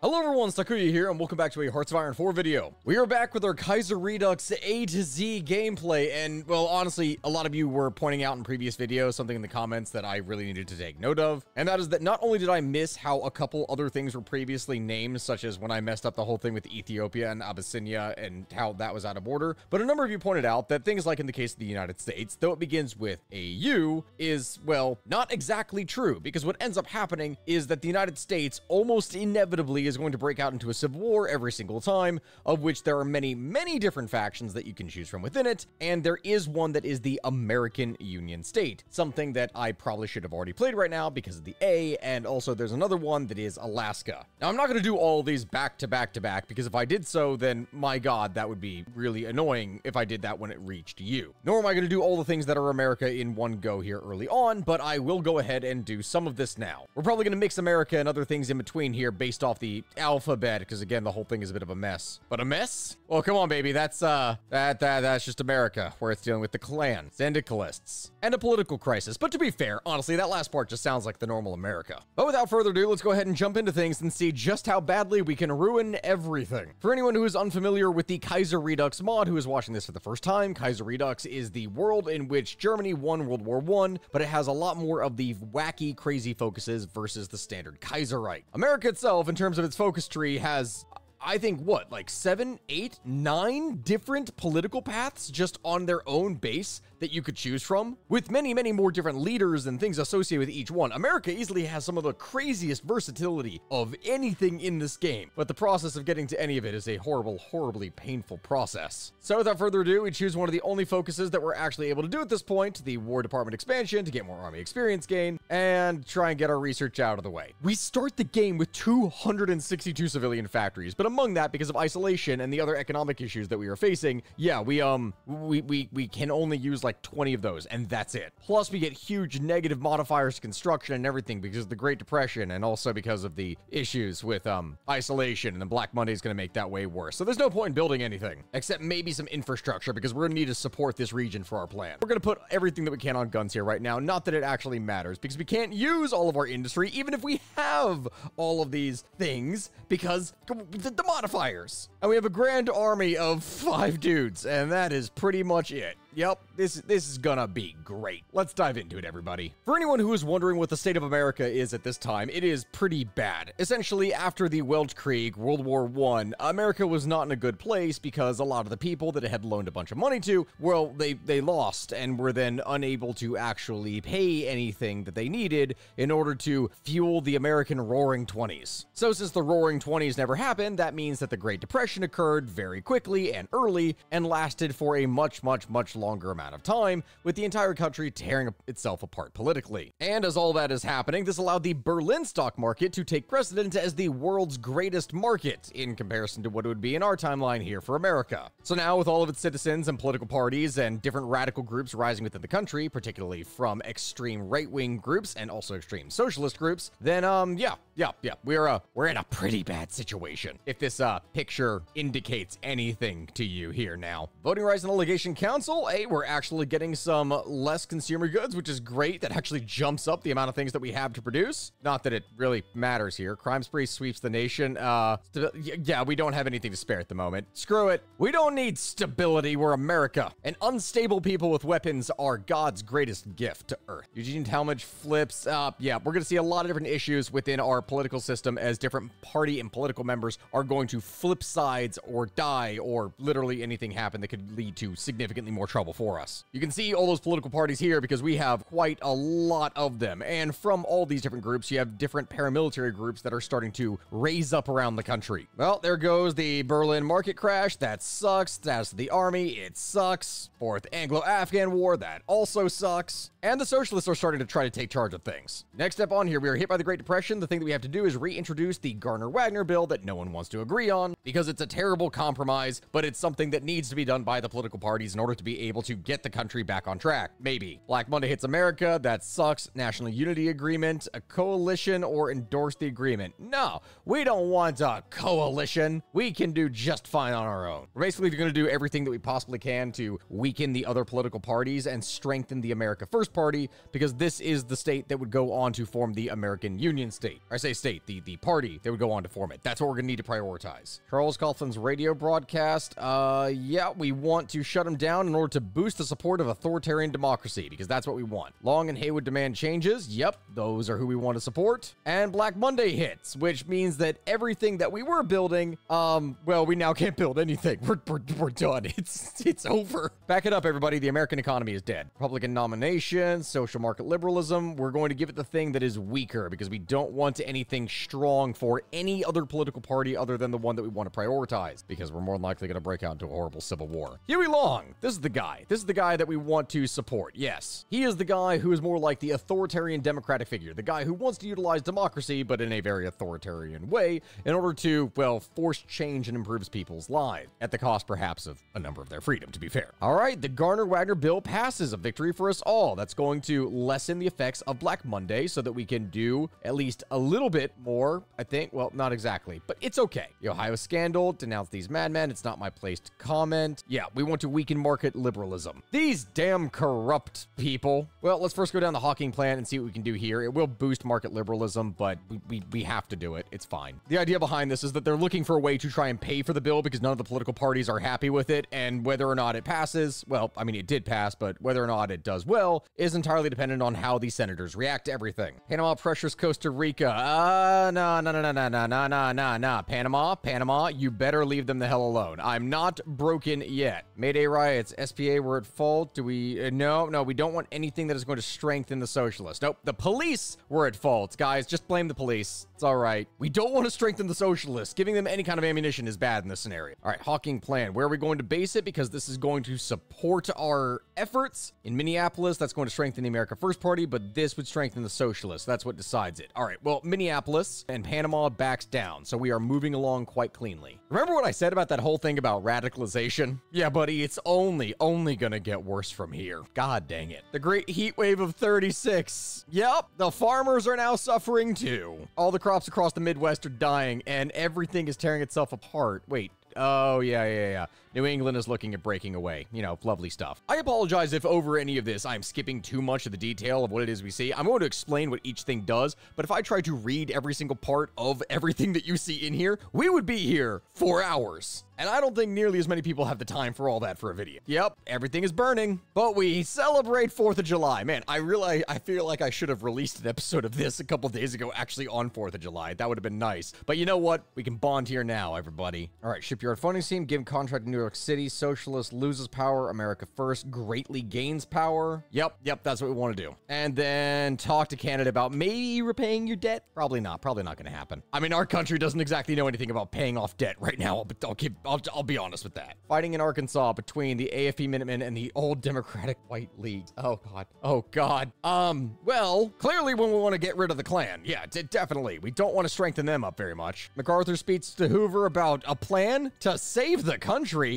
Hello everyone, Stakuyi here, and welcome back to a Hearts of Iron 4 video. We are back with our Kaiser Redux A to Z gameplay, and well, honestly, a lot of you were pointing out in previous videos something in the comments that I really needed to take note of, and that is that not only did I miss how a couple other things were previously named, such as when I messed up the whole thing with Ethiopia and Abyssinia and how that was out of order, but a number of you pointed out that things like in the case of the United States, though it begins with a U, is, well, not exactly true, because what ends up happening is that the United States almost inevitably is going to break out into a civil war every single time, of which there are many, many different factions that you can choose from within it, and there is one that is the American Union State, something that I probably should have already played right now because of the A, and also there's another one that is Alaska. Now, I'm not going to do all these back to back to back, because if I did so, then my god, that would be really annoying if I did that when it reached you. Nor am I going to do all the things that are America in one go here early on, but I will go ahead and do some of this now. We're probably going to mix America and other things in between here based off the alphabet, because again, the whole thing is a bit of a mess. But a mess? Well, come on, baby. That's uh, that that that's just America, where it's dealing with the Klan, syndicalists, and a political crisis. But to be fair, honestly, that last part just sounds like the normal America. But without further ado, let's go ahead and jump into things and see just how badly we can ruin everything. For anyone who is unfamiliar with the Kaiser Redux mod, who is watching this for the first time, Kaiser Redux is the world in which Germany won World War One, but it has a lot more of the wacky, crazy focuses versus the standard Kaiserreich. America itself, in terms of its focus tree, has I think what, like seven, eight, nine different political paths just on their own base that you could choose from, with many, many more different leaders and things associated with each one. America easily has some of the craziest versatility of anything in this game, but the process of getting to any of it is a horrible, horribly painful process. So without further ado, we choose one of the only focuses that we're actually able to do at this point, the War Department expansion to get more army experience gain, and try and get our research out of the way. We start the game with 262 civilian factories, but among that, because of isolation and the other economic issues that we are facing, yeah, we um we we we can only use like 20 of those, and that's it. Plus, we get huge negative modifiers to construction and everything because of the Great Depression, and also because of the issues with um isolation, and the Black Monday is going to make that way worse. So there's no point in building anything except maybe some infrastructure because we're going to need to support this region for our plan. We're going to put everything that we can on guns here right now. Not that it actually matters because we can't use all of our industry, even if we have all of these things, because the modifiers. And we have a grand army of five dudes, and that is pretty much it. Yep, this this is gonna be great. Let's dive into it, everybody. For anyone who is wondering what the state of America is at this time, it is pretty bad. Essentially, after the Weltkrieg, World War One, America was not in a good place because a lot of the people that it had loaned a bunch of money to, well, they they lost and were then unable to actually pay anything that they needed in order to fuel the American Roaring Twenties. So since the Roaring Twenties never happened, that means that the Great Depression occurred very quickly and early and lasted for a much, much, much longer amount of time, with the entire country tearing itself apart politically. And as all that is happening, this allowed the Berlin stock market to take precedence as the world's greatest market in comparison to what it would be in our timeline here for America. So now, with all of its citizens and political parties and different radical groups rising within the country, particularly from extreme right-wing groups and also extreme socialist groups, then um yeah, yeah, yeah, we're uh we're in a pretty bad situation. If this uh picture indicates anything to you here now. Voting Rights and Delegation Council we're actually getting some less consumer goods, which is great. That actually jumps up the amount of things that we have to produce. Not that it really matters here. Crime spree sweeps the nation. Uh, yeah, we don't have anything to spare at the moment. Screw it. We don't need stability. We're America. And unstable people with weapons are God's greatest gift to Earth. Eugene Talmadge flips up. Yeah, we're going to see a lot of different issues within our political system as different party and political members are going to flip sides or die or literally anything happen that could lead to significantly more trouble trouble for us. You can see all those political parties here because we have quite a lot of them. And from all these different groups, you have different paramilitary groups that are starting to raise up around the country. Well, there goes the Berlin market crash. That sucks. That's the army. It sucks. Fourth Anglo-Afghan War. That also sucks. And the socialists are starting to try to take charge of things. Next step on here, we are hit by the Great Depression. The thing that we have to do is reintroduce the Garner-Wagner bill that no one wants to agree on because it's a terrible compromise, but it's something that needs to be done by the political parties in order to be able to get the country back on track. Maybe. Black Monday hits America. That sucks. National Unity Agreement, a coalition, or endorse the agreement. No, we don't want a coalition. We can do just fine on our own. We're basically going to do everything that we possibly can to weaken the other political parties and strengthen the America First Party because this is the state that would go on to form the American Union State. I say state, the, the party that would go on to form it. That's what we're going to need to prioritize. Charles Coughlin's radio broadcast. Uh, yeah, we want to shut him down in order to boost the support of authoritarian democracy because that's what we want. Long and Haywood demand changes. Yep, those are who we want to support. And Black Monday hits, which means that everything that we were building, um, well, we now can't build anything. We're, we're, we're done. It's it's over. Back it up, everybody. The American economy is dead. Republican nomination, social market liberalism. We're going to give it the thing that is weaker because we don't want anything strong for any other political party other than the one that we want to prioritize because we're more than likely going to break out into a horrible civil war. Huey Long, this is the guy. This is the guy that we want to support. Yes, he is the guy who is more like the authoritarian democratic figure, the guy who wants to utilize democracy, but in a very authoritarian way in order to, well, force change and improves people's lives at the cost perhaps of a number of their freedom, to be fair. All right, the Garner Wagner bill passes a victory for us all. That's going to lessen the effects of Black Monday so that we can do at least a little bit more, I think. Well, not exactly, but it's okay. The Ohio scandal, denounce these madmen. It's not my place to comment. Yeah, we want to weaken market liberalism. These damn corrupt people. Well, let's first go down the Hawking plan and see what we can do here. It will boost market liberalism, but we, we, we have to do it. It's fine. The idea behind this is that they're looking for a way to try and pay for the bill because none of the political parties are happy with it. And whether or not it passes, well, I mean, it did pass, but whether or not it does well is entirely dependent on how the senators react to everything. Panama pressures Costa Rica. Uh, no, no, no, no, no, no, no, no, no, no. Panama, Panama, you better leave them the hell alone. I'm not broken yet. Mayday riots, SPA were at fault. Do we? Uh, no, no, we don't want anything that is going to strengthen the socialists. Nope, the police were at fault. Guys, just blame the police. It's all right. We don't want to strengthen the socialists. Giving them any kind of ammunition is bad in this scenario. All right, Hawking plan. Where are we going to base it? Because this is going to support our efforts. In Minneapolis, that's going to strengthen the America First Party, but this would strengthen the socialists. That's what decides it. All right, well, Minneapolis and Panama backs down, so we are moving along quite cleanly. Remember what I said about that whole thing about radicalization? Yeah, buddy, it's only, only gonna get worse from here. God dang it. The great heat wave of 36. Yep, the farmers are now suffering too. All the crops across the Midwest are dying, and everything is tearing itself apart. Wait, Oh, yeah, yeah, yeah. New England is looking at breaking away. You know, lovely stuff. I apologize if over any of this I'm skipping too much of the detail of what it is we see. I'm going to explain what each thing does, but if I tried to read every single part of everything that you see in here, we would be here for hours. And I don't think nearly as many people have the time for all that for a video. Yep, everything is burning, but we celebrate 4th of July. Man, I really, I feel like I should have released an episode of this a couple days ago actually on 4th of July. That would have been nice. But you know what? We can bond here now, everybody. All right, shipyard funding scheme, give contract to New York City, socialist loses power, America first, greatly gains power. Yep, yep, that's what we want to do. And then talk to Canada about maybe repaying your debt. Probably not, probably not going to happen. I mean, our country doesn't exactly know anything about paying off debt right now, but I'll keep, I'll, I'll be honest with that. Fighting in Arkansas between the AFP Minutemen and the old Democratic White League. Oh, God. Oh, God. Um, well, clearly when we want to get rid of the Klan. Yeah, definitely. We don't want to strengthen them up very much. MacArthur speaks to Hoover about a plan to save the country.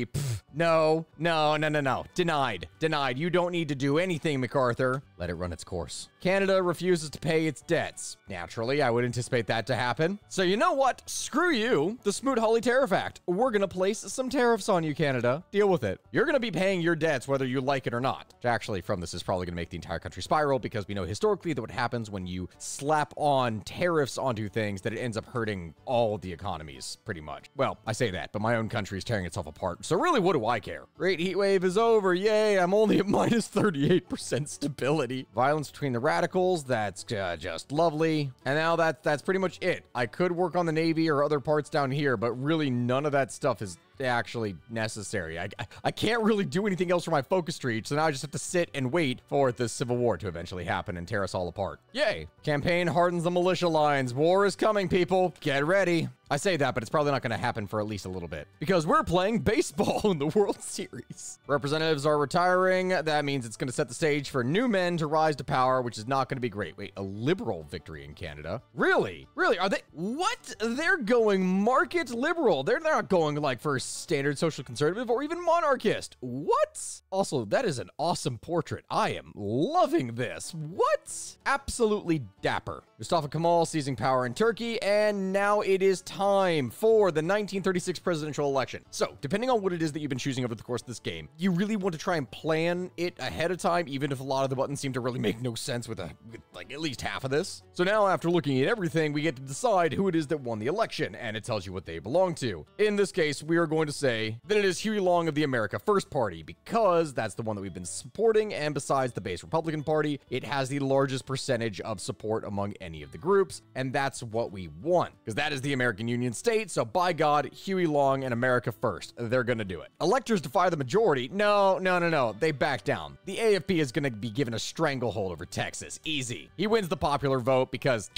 No, no, no, no, no. Denied. Denied. You don't need to do anything, MacArthur. Let it run its course. Canada refuses to pay its debts. Naturally, I would anticipate that to happen. So you know what? Screw you. The Smoot-Hawley Tariff Act. We're going to place some tariffs on you, Canada. Deal with it. You're going to be paying your debts whether you like it or not. Actually, from this is probably to make the entire country spiral because we know historically that what happens when you slap on tariffs onto things that it ends up hurting all the economies, pretty much. Well, I say that, but my own country is tearing itself apart. So really, what do I care? Great heat wave is over. Yay, I'm only at minus 38% stability. Violence between the radicals, that's uh, just lovely. And now that, that's pretty much it. I could work on the Navy or other parts down here, but really none of that stuff is actually necessary. I, I can't really do anything else for my focus tree, so now I just have to sit and wait for the Civil War to eventually happen and tear us all apart. Yay! Campaign hardens the militia lines. War is coming, people. Get ready. I say that, but it's probably not going to happen for at least a little bit because we're playing baseball in the World Series. Representatives are retiring. That means it's going to set the stage for new men to rise to power, which is not going to be great. Wait, a liberal victory in Canada? Really? Really? Are they? What? They're going market liberal. They're not going like for standard social conservative, or even monarchist. What? Also, that is an awesome portrait. I am loving this. What? Absolutely dapper. Mustafa Kemal seizing power in Turkey, and now it is time for the 1936 presidential election. So, depending on what it is that you've been choosing over the course of this game, you really want to try and plan it ahead of time, even if a lot of the buttons seem to really make no sense with, a, with like at least half of this. So now, after looking at everything, we get to decide who it is that won the election, and it tells you what they belong to. In this case, we are going to say that it is Huey Long of the America First Party, because that's the one that we've been supporting, and besides the base Republican Party, it has the largest percentage of support among any of the groups, and that's what we want, because that is the American Union state, so by God, Huey Long and America First, they're gonna do it. Electors defy the majority. No, no, no, no, they back down. The AFP is gonna be given a stranglehold over Texas. Easy. He wins the popular vote because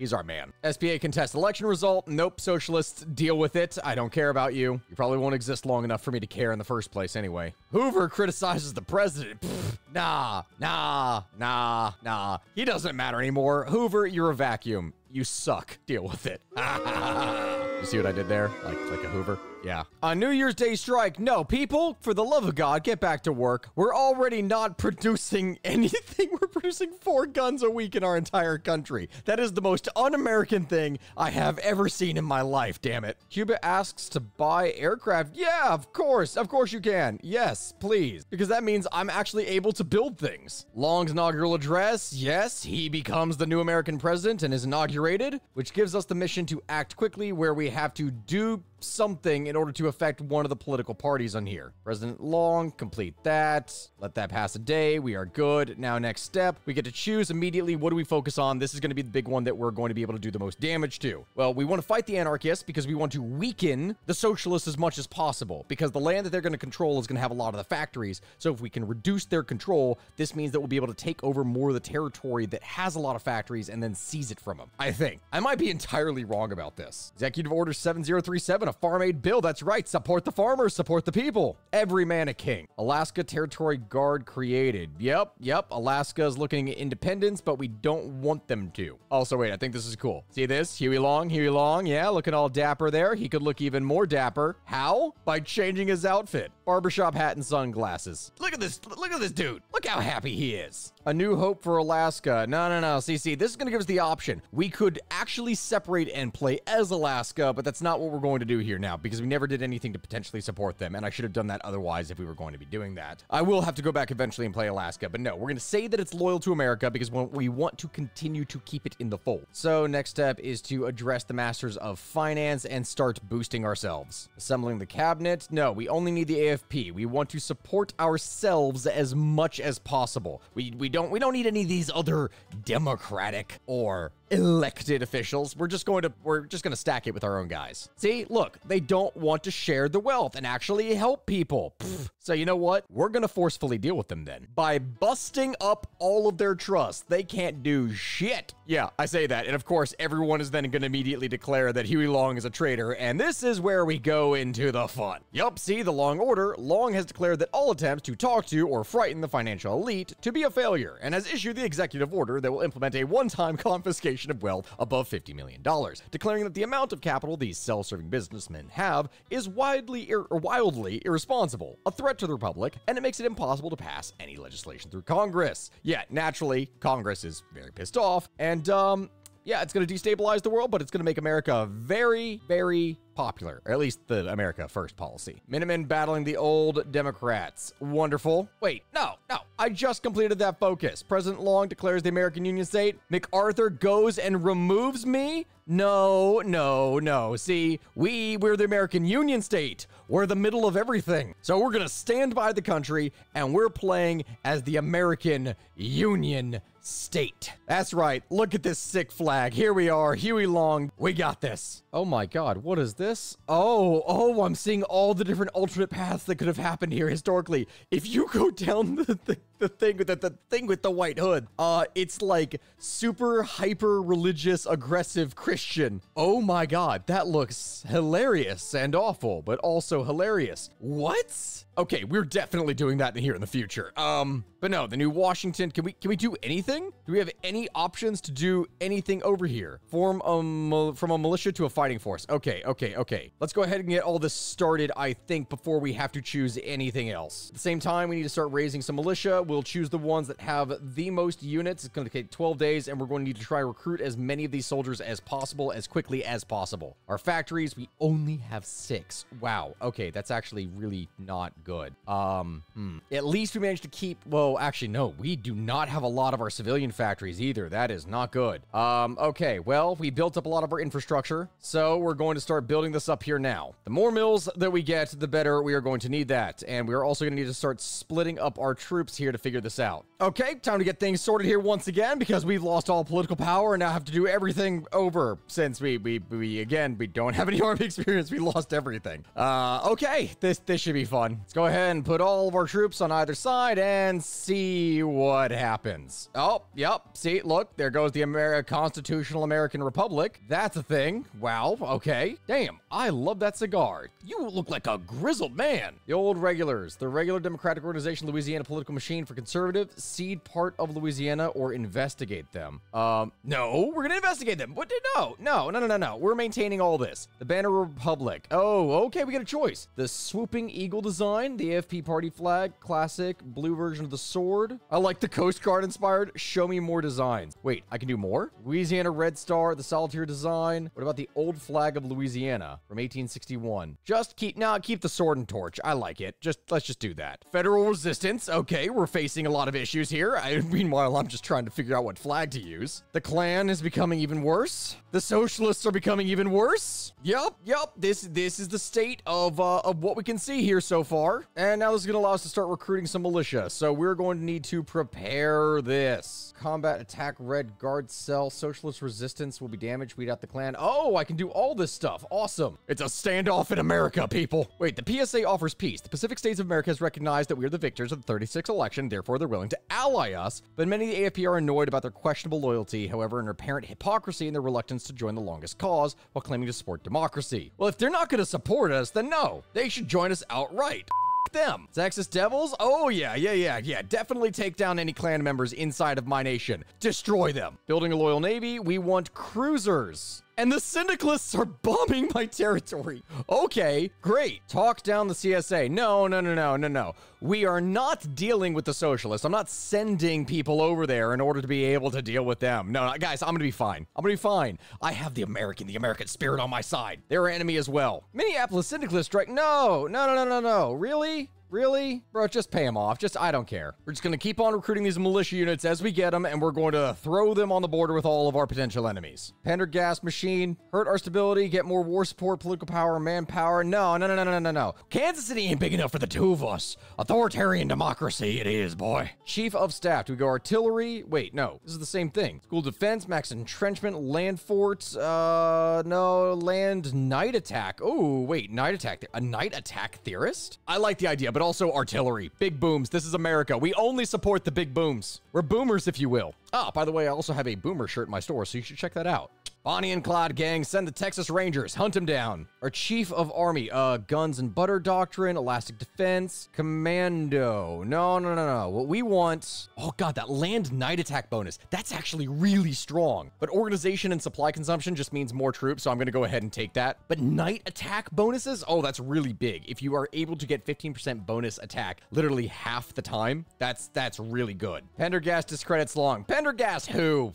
He's our man. SPA contest election result. Nope, socialists deal with it. I don't care about you. You probably won't exist long enough for me to care in the first place anyway. Hoover criticizes the president. Pfft, nah, nah, nah, nah. He doesn't matter anymore. Hoover, you're a vacuum. You suck. Deal with it. you see what I did there? Like like a Hoover? Yeah. On New Year's Day strike, no, people, for the love of God, get back to work. We're already not producing anything. We're producing four guns a week in our entire country. That is the most un American thing I have ever seen in my life, damn it. Cuba asks to buy aircraft. Yeah, of course. Of course you can. Yes, please. Because that means I'm actually able to build things. Long's inaugural address. Yes, he becomes the new American president and is inaugurated, which gives us the mission to act quickly where we have to do something in order to affect one of the political parties on here. President Long, complete that. Let that pass a day. We are good. Now, next step, we get to choose immediately what do we focus on. This is going to be the big one that we're going to be able to do the most damage to. Well, we want to fight the anarchists because we want to weaken the socialists as much as possible because the land that they're going to control is going to have a lot of the factories. So if we can reduce their control, this means that we'll be able to take over more of the territory that has a lot of factories and then seize it from them. I think. I might be entirely wrong about this. Executive Order 7037 a farm aid bill. That's right. Support the farmers, support the people. Every man a king. Alaska Territory Guard created. Yep, yep. Alaska is looking at independence, but we don't want them to. Also, wait, I think this is cool. See this? Huey Long, Huey Long. Yeah, looking all dapper there. He could look even more dapper. How? By changing his outfit. Barbershop hat and sunglasses. Look at this. Look at this dude. Look how happy he is. A new hope for Alaska. No, no, no. See, this is going to give us the option. We could actually separate and play as Alaska, but that's not what we're going to do here now because we never did anything to potentially support them, and I should have done that otherwise if we were going to be doing that. I will have to go back eventually and play Alaska, but no, we're going to say that it's loyal to America because we want to continue to keep it in the fold. So, next step is to address the Masters of Finance and start boosting ourselves. Assembling the cabinet. No, we only need the AFP. We want to support ourselves as much as possible. We, we don't we don't need any of these other democratic or elected officials. We're just going to we're just going to stack it with our own guys. See, look, they don't want to share the wealth and actually help people. Pfft. So you know what? We're going to forcefully deal with them then by busting up all of their trust. They can't do shit. Yeah, I say that. And of course, everyone is then going to immediately declare that Huey Long is a traitor, and this is where we go into the fun. Yup, see the Long Order. Long has declared that all attempts to talk to or frighten the financial elite to be a failure and has issued the executive order that will implement a one-time confiscation of wealth above $50 million, declaring that the amount of capital these self-serving businessmen have is widely ir- wildly irresponsible, a threat to the republic, and it makes it impossible to pass any legislation through Congress. Yeah, naturally, Congress is very pissed off, and um, yeah, it's going to destabilize the world, but it's going to make America very, very popular, at least the America First policy. Minutemen battling the old Democrats. Wonderful. Wait, no, no. I just completed that focus. President Long declares the American Union state. MacArthur goes and removes me? No, no, no. See, we, we're the American Union state. We're the middle of everything. So we're going to stand by the country and we're playing as the American Union state. That's right. Look at this sick flag. Here we are. Huey Long. We got this. Oh my God. What is this? Oh, oh, I'm seeing all the different alternate paths that could have happened here historically. If you go down the, the, the thing with the, the thing with the white hood, uh, it's like super hyper religious, aggressive Christian. Oh my God. That looks hilarious and awful, but also hilarious. What? Okay, we're definitely doing that in here in the future. Um, But no, the new Washington, can we can we do anything? Do we have any options to do anything over here? Form a, from a militia to a fighting force. Okay, okay, okay. Let's go ahead and get all this started, I think, before we have to choose anything else. At the same time, we need to start raising some militia. We'll choose the ones that have the most units. It's going to take 12 days, and we're going to need to try recruit as many of these soldiers as possible, as quickly as possible. Our factories, we only have six. Wow. Okay, that's actually really not good. Um, hmm. At least we managed to keep, well, actually, no, we do not have a lot of our civilian factories either. That is not good. Um, okay, well, we built up a lot of our infrastructure, so we're going to start building this up here now. The more mills that we get, the better we are going to need that. And we're also going to need to start splitting up our troops here to figure this out. Okay, time to get things sorted here once again because we've lost all political power and now have to do everything over since we, we, we again, we don't have any army experience. We lost everything. Uh, okay, this, this should be fun. Let's go ahead and put all of our troops on either side and see what happens. Oh, yep. See, look, there goes the Amer Constitutional American Republic. That's a thing. Wow, okay. Damn, I love that cigar. You look like a grizzled man. The old regulars, the regular Democratic Organization Louisiana political machine for conservative, cede part of Louisiana or investigate them. Um, no, we're gonna investigate them. What? No, no, no, no, no, no. We're maintaining all this. The Banner Republic. Oh, okay, we got a choice. The swooping eagle design, the AFP party flag, classic, blue version of the sword. I like the Coast Guard inspired. Show me more designs. Wait, I can do more? Louisiana Red Star, the solitaire design. What about the old flag of Louisiana from 1861? Just keep, now keep the sword and torch. I like it. Just, let's just do that. Federal resistance. Okay, we're facing a lot of issues here. I, meanwhile, I'm just trying to figure out what flag to use. The Klan is becoming even worse. The socialists are becoming even worse. Yep, yep. This this is the state of uh, of what we can see here so far. And now this is going to allow us to start recruiting some militia. So we're going to need to prepare this. Combat attack red guard cell. Socialist resistance will be damaged. Weed out the Klan. Oh, I can do all this stuff. Awesome. It's a standoff in America, people. Wait, the PSA offers peace. The Pacific States of America has recognized that we are the victors of the 36th election. Therefore, they're willing to ally us. But many of the AFP are annoyed about their questionable loyalty. However, an apparent hypocrisy and their reluctance to join the Longist cause while claiming to support democracy. Well, if they're not going to support us, then no. They should join us outright them. Texas Devils? Oh, yeah, yeah, yeah, yeah. Definitely take down any Klan members inside of my nation. Destroy them. Building a loyal navy, we want cruisers and the syndicalists are bombing my territory. Okay, great. Talk down the CSA. No, no, no, no, no, no. We are not dealing with the socialists. I'm not sending people over there in order to be able to deal with them. No, no guys, I'm gonna be fine. I'm gonna be fine. I have the American, the American spirit on my side. They're enemy as well. Minneapolis syndicalist strike. No, no, no, no, no, no. Really? Really? Bro, just pay them off. Just, I don't care. We're just going to keep on recruiting these militia units as we get them, and we're going to throw them on the border with all of our potential enemies. Pendergast machine, hurt our stability, get more war support, political power, manpower. No, no, no, no, no, no, no. Kansas City ain't big enough for the two of us. Authoritarian democracy it is, boy. Chief of Staff. Do we go artillery? Wait, no. This is the same thing. School defense, max entrenchment, land forts. Uh, no, land night attack. Oh, wait, night attack. A night attack theorist? I like the idea, but but also artillery. Big booms. This is America. We only support the big booms. We're boomers, if you will. Ah, by the way, I also have a boomer shirt in my store, so you should check that out. Bonnie and Clyde gang, send the Texas Rangers, hunt him down. Our chief of army, uh, guns and butter doctrine, elastic defense, commando. No, no, no, no. What we want, oh god, that land night attack bonus. That's actually really strong. But organization and supply consumption just means more troops, so I'm gonna go ahead and take that. But night attack bonuses, oh, that's really big. If you are able to get 15% bonus attack literally half the time, that's that's really good. Pendergast discredits Long. Pendergast who?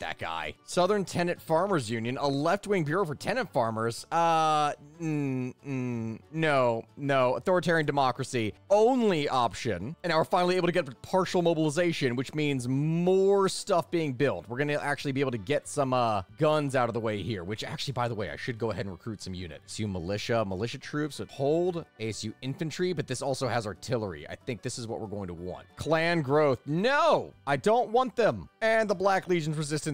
That guy. Southern Tenant Farmers Union, a left-wing bureau for tenant farmers. Uh, mm, mm, no, no. Authoritarian democracy, only option. And now we're finally able to get partial mobilization, which means more stuff being built. We're to actually be able to get some uh, guns out of the way here, which actually, by the way, I should go ahead and recruit some units. ASU militia, militia troops, hold, ASU infantry, but this also has artillery. I think this is what we're going to want. Klan growth. No, I don't want them. And the Black Legion's resistance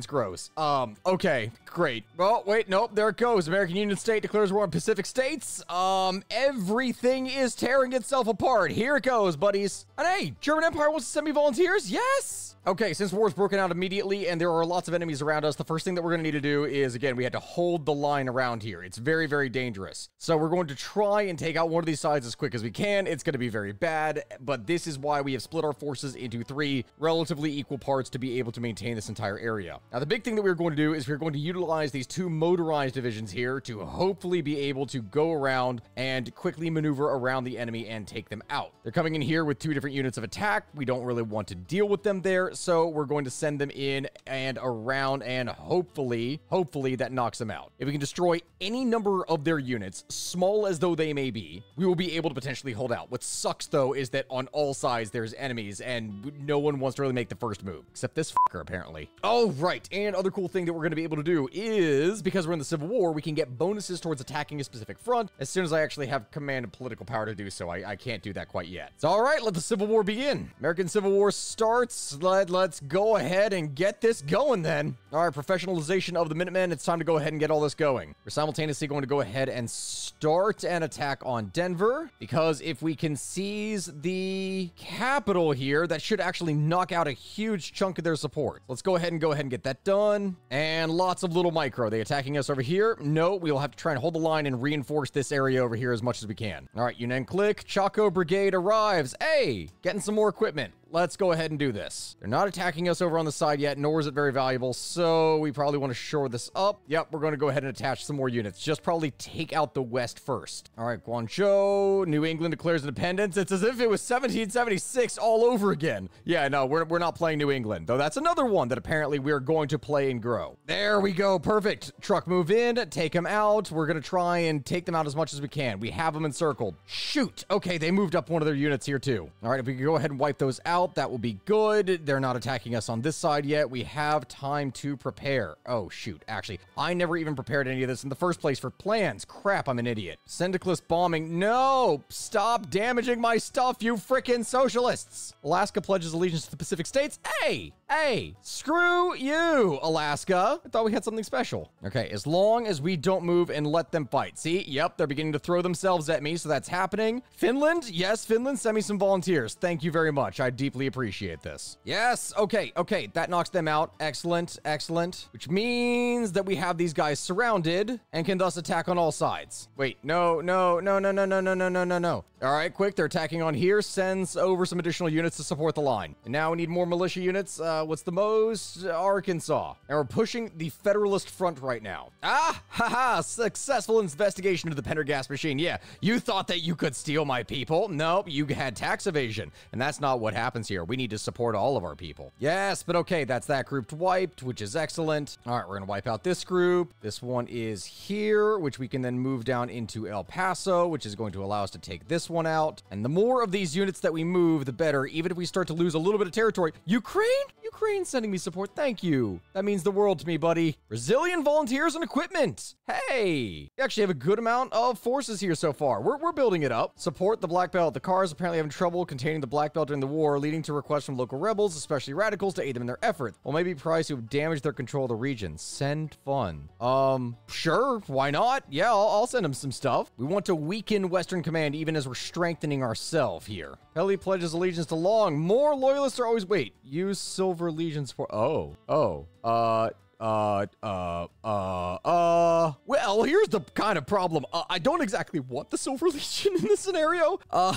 Um, okay, great. Well, wait, nope, there it goes. American Union State declares war on Pacific states. Um, everything is tearing itself apart. Here it goes, buddies. And hey, German Empire wants to send me volunteers? Yes! Okay, since war's broken out immediately and there are lots of enemies around us, the first thing that we're going to need to do is, again, we had to hold the line around here. It's very, very dangerous. So we're going to try and take out one of these sides as quick as we can. It's going to be very bad, but this is why we have split our forces into three relatively equal parts to be able to maintain this entire area. Now, the big thing that we're going to do is we're going to utilize these two motorized divisions here to hopefully be able to go around and quickly maneuver around the enemy and take them out. They're coming in here with two different units of attack. We don't really want to deal with them there so we're going to send them in and around, and hopefully, hopefully that knocks them out. If we can destroy any number of their units, small as though they may be, we will be able to potentially hold out. What sucks, though, is that on all sides there's enemies, and no one wants to really make the first move, except this fucker, apparently. Oh, right, and other cool thing that we're going to be able to do is, because we're in the Civil War, we can get bonuses towards attacking a specific front as soon as I actually have command and political power to do so. I, I can't do that quite yet. So, all right, let the Civil War begin. American Civil War starts. Let, let's go ahead and get this going then. All right, professionalization of the Minutemen. It's time to go ahead and get all this going. We're simultaneously going to go ahead and start an attack on Denver because if we can seize the capital here, that should actually knock out a huge chunk of their support. Let's go ahead and go ahead and get that done. And lots of little micro. Are they attacking us over here? No, we will have to try and hold the line and reinforce this area over here as much as we can. All right, Yunnan clique. Chaco Brigade arrives. Hey, getting some more equipment let's go ahead and do this. They're not attacking us over on the side yet, nor is it very valuable, so we probably want to shore this up. Yep, we're going to go ahead and attach some more units. Just probably take out the west first. All right, Guangzhou, New England declares independence. It's as if it was 1776 all over again. Yeah, no, we're, we're not playing New England, though that's another one that apparently we're going to play and grow. There we go, perfect. Truck move in, take them out. We're going to try and take them out as much as we can. We have them encircled. Shoot. Okay, they moved up one of their units here too. All right, if we go ahead and wipe those out, that will be good. They're not attacking us on this side yet. We have time to prepare. Oh, shoot. Actually, I never even prepared any of this in the first place for plans. Crap, I'm an idiot. Syndicalist bombing. No! Stop damaging my stuff, you frickin' socialists! Alaska pledges allegiance to the Pacific States. Hey! Hey! Screw you, Alaska! I thought we had something special. Okay, as long as we don't move and let them fight. See? Yep, they're beginning to throw themselves at me, so that's happening. Finland? Yes, Finland, send me some volunteers. Thank you very much. I deeply deeply appreciate this. Yes, okay, okay, that knocks them out. Excellent, excellent. Which means that we have these guys surrounded and can thus attack on all sides. Wait, no, no, no, no, no, no, no, no, no, no, no. All right, quick, they're attacking on here. Sends over some additional units to support the line. And now we need more militia units. Uh, what's the most? Arkansas. And we're pushing the Federalist front right now. Ah, haha, successful investigation of the Pendergast machine. Yeah, you thought that you could steal my people. Nope, you had tax evasion. And that's not what happens here. We need to support all of our people. Yes, but okay, that's that group wiped, which is excellent. All right, we're going to wipe out this group. This one is here, which we can then move down into El Paso, which is going to allow us to take this one out. And the more of these units that we move, the better, even if we start to lose a little bit of territory. Ukraine? Ukraine sending me support. Thank you. That means the world to me, buddy. Brazilian volunteers and equipment. Hey, we actually have a good amount of forces here so far. We're, we're building it up. Support the Black Belt. The cars apparently having trouble containing the Black Belt during the war, leading to requests from local rebels, especially radicals, to aid them in their efforts. Well, maybe price who have damaged their control of the region. Send fun. Um, sure, why not? Yeah, I'll, I'll send them some stuff. We want to weaken Western Command even as we're strengthening ourselves here. Pelley pledges allegiance to Long. More loyalists are always wait. Use Silver legions for Oh, oh, uh, uh, uh, uh, uh, well, here's the kind of problem. Uh, I don't exactly want the Silver Legion in this scenario. Uh,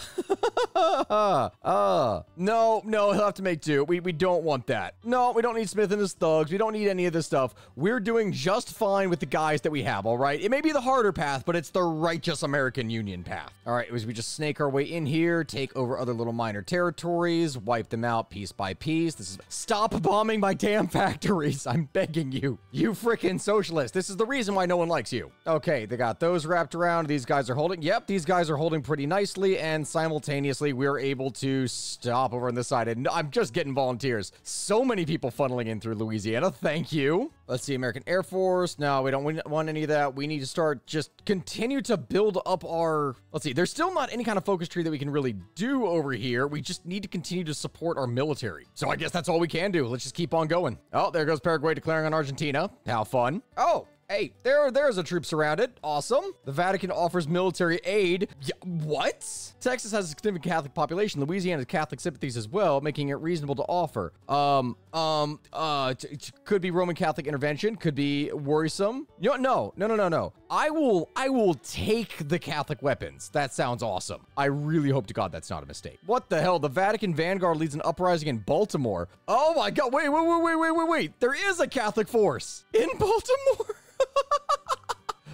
uh, no, no, he'll have to make do. We, we don't want that. No, we don't need Smith and his thugs. We don't need any of this stuff. We're doing just fine with the guys that we have, all right? It may be the harder path, but it's the righteous American Union path. All right, as we just snake our way in here, take over other little minor territories, wipe them out piece by piece. This is stop bombing my damn factories. I'm begging you. You freaking socialist. This is the reason why no one likes you. Okay, they got those wrapped around. These guys are holding. Yep, these guys are holding pretty nicely. And simultaneously, we're able to stop over on this side. And I'm just getting volunteers. So many people funneling in through Louisiana. Thank you. Let's see, American Air Force. No, we don't want any of that. We need to start just continue to build up our. Let's see, there's still not any kind of focus tree that we can really do over here. We just need to continue to support our military. So I guess that's all we can do. Let's just keep on going. Oh, there goes Paraguay declaring on Argentina. How fun. Oh, Hey, there, there's a troop surrounded. Awesome. The Vatican offers military aid. What? Texas has a significant Catholic population. Louisiana has Catholic sympathies as well, making it reasonable to offer. Um, um, uh, could be Roman Catholic intervention. Could be worrisome. No, no, no, no, no, no. I will, I will take the Catholic weapons. That sounds awesome. I really hope to God that's not a mistake. What the hell? The Vatican Vanguard leads an uprising in Baltimore. Oh my God! Wait, wait, wait, wait, wait, wait, wait! There is a Catholic force in Baltimore.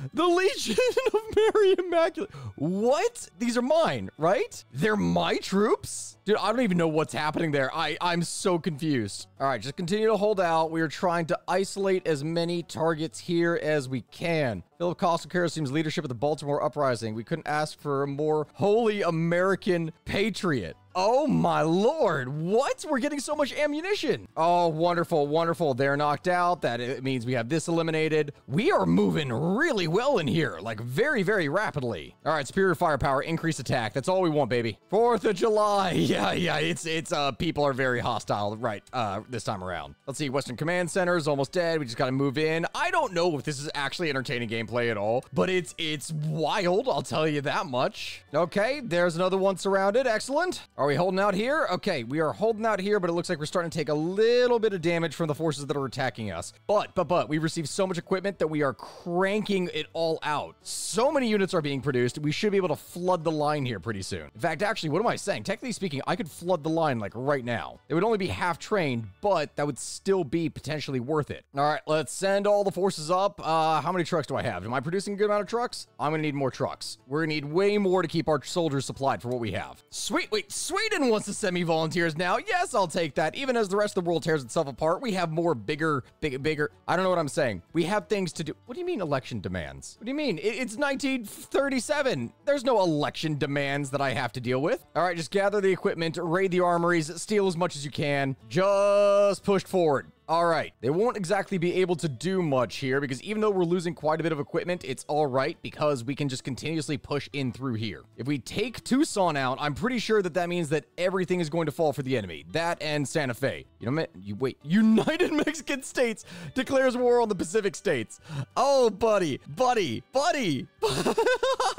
the Legion of Mary Immaculate. What? These are mine, right? They're my troops? Dude, I don't even know what's happening there. I, I'm so confused. All right, just continue to hold out. We are trying to isolate as many targets here as we can. Philip Costa seems leadership of the Baltimore Uprising. We couldn't ask for a more holy American patriot. Oh my lord, what? We're getting so much ammunition. Oh, wonderful, wonderful. They're knocked out. That it means we have this eliminated. We are moving really well in here, like very, very rapidly. All right, superior firepower, increased attack. That's all we want, baby. 4th of July. Yeah, yeah, it's, it's, uh, people are very hostile, right, uh, this time around. Let's see, Western Command Center is almost dead. We just gotta move in. I don't know if this is actually entertaining gameplay at all, but it's, it's wild, I'll tell you that much. Okay, there's another one surrounded. Excellent. Are we holding out here? Okay, we are holding out here, but it looks like we're starting to take a little bit of damage from the forces that are attacking us. But, but, but, we've received so much equipment that we are cranking it all out. So many units are being produced. We should be able to flood the line here pretty soon. In fact, actually, what am I saying? Technically speaking, I could flood the line like right now. It would only be half trained, but that would still be potentially worth it. All right, let's send all the forces up. Uh, how many trucks do I have? Am I producing a good amount of trucks? I'm gonna need more trucks. We're gonna need way more to keep our soldiers supplied for what we have. Sweet, wait, Sweden wants to send me volunteers now. Yes, I'll take that. Even as the rest of the world tears itself apart, we have more bigger, big, bigger. I don't know what I'm saying. We have things to do. What do you mean election demands? What do you mean? It's 1937. There's no election demands that I have to deal with. All right, just gather the equipment, raid the armories, steal as much as you can. Just push forward. All right, they won't exactly be able to do much here because even though we're losing quite a bit of equipment, it's all right because we can just continuously push in through here. If we take Tucson out, I'm pretty sure that that means that everything is going to fall for the enemy. That and Santa Fe. You know, what? you wait. United Mexican States declares war on the Pacific states. Oh, buddy, buddy, buddy.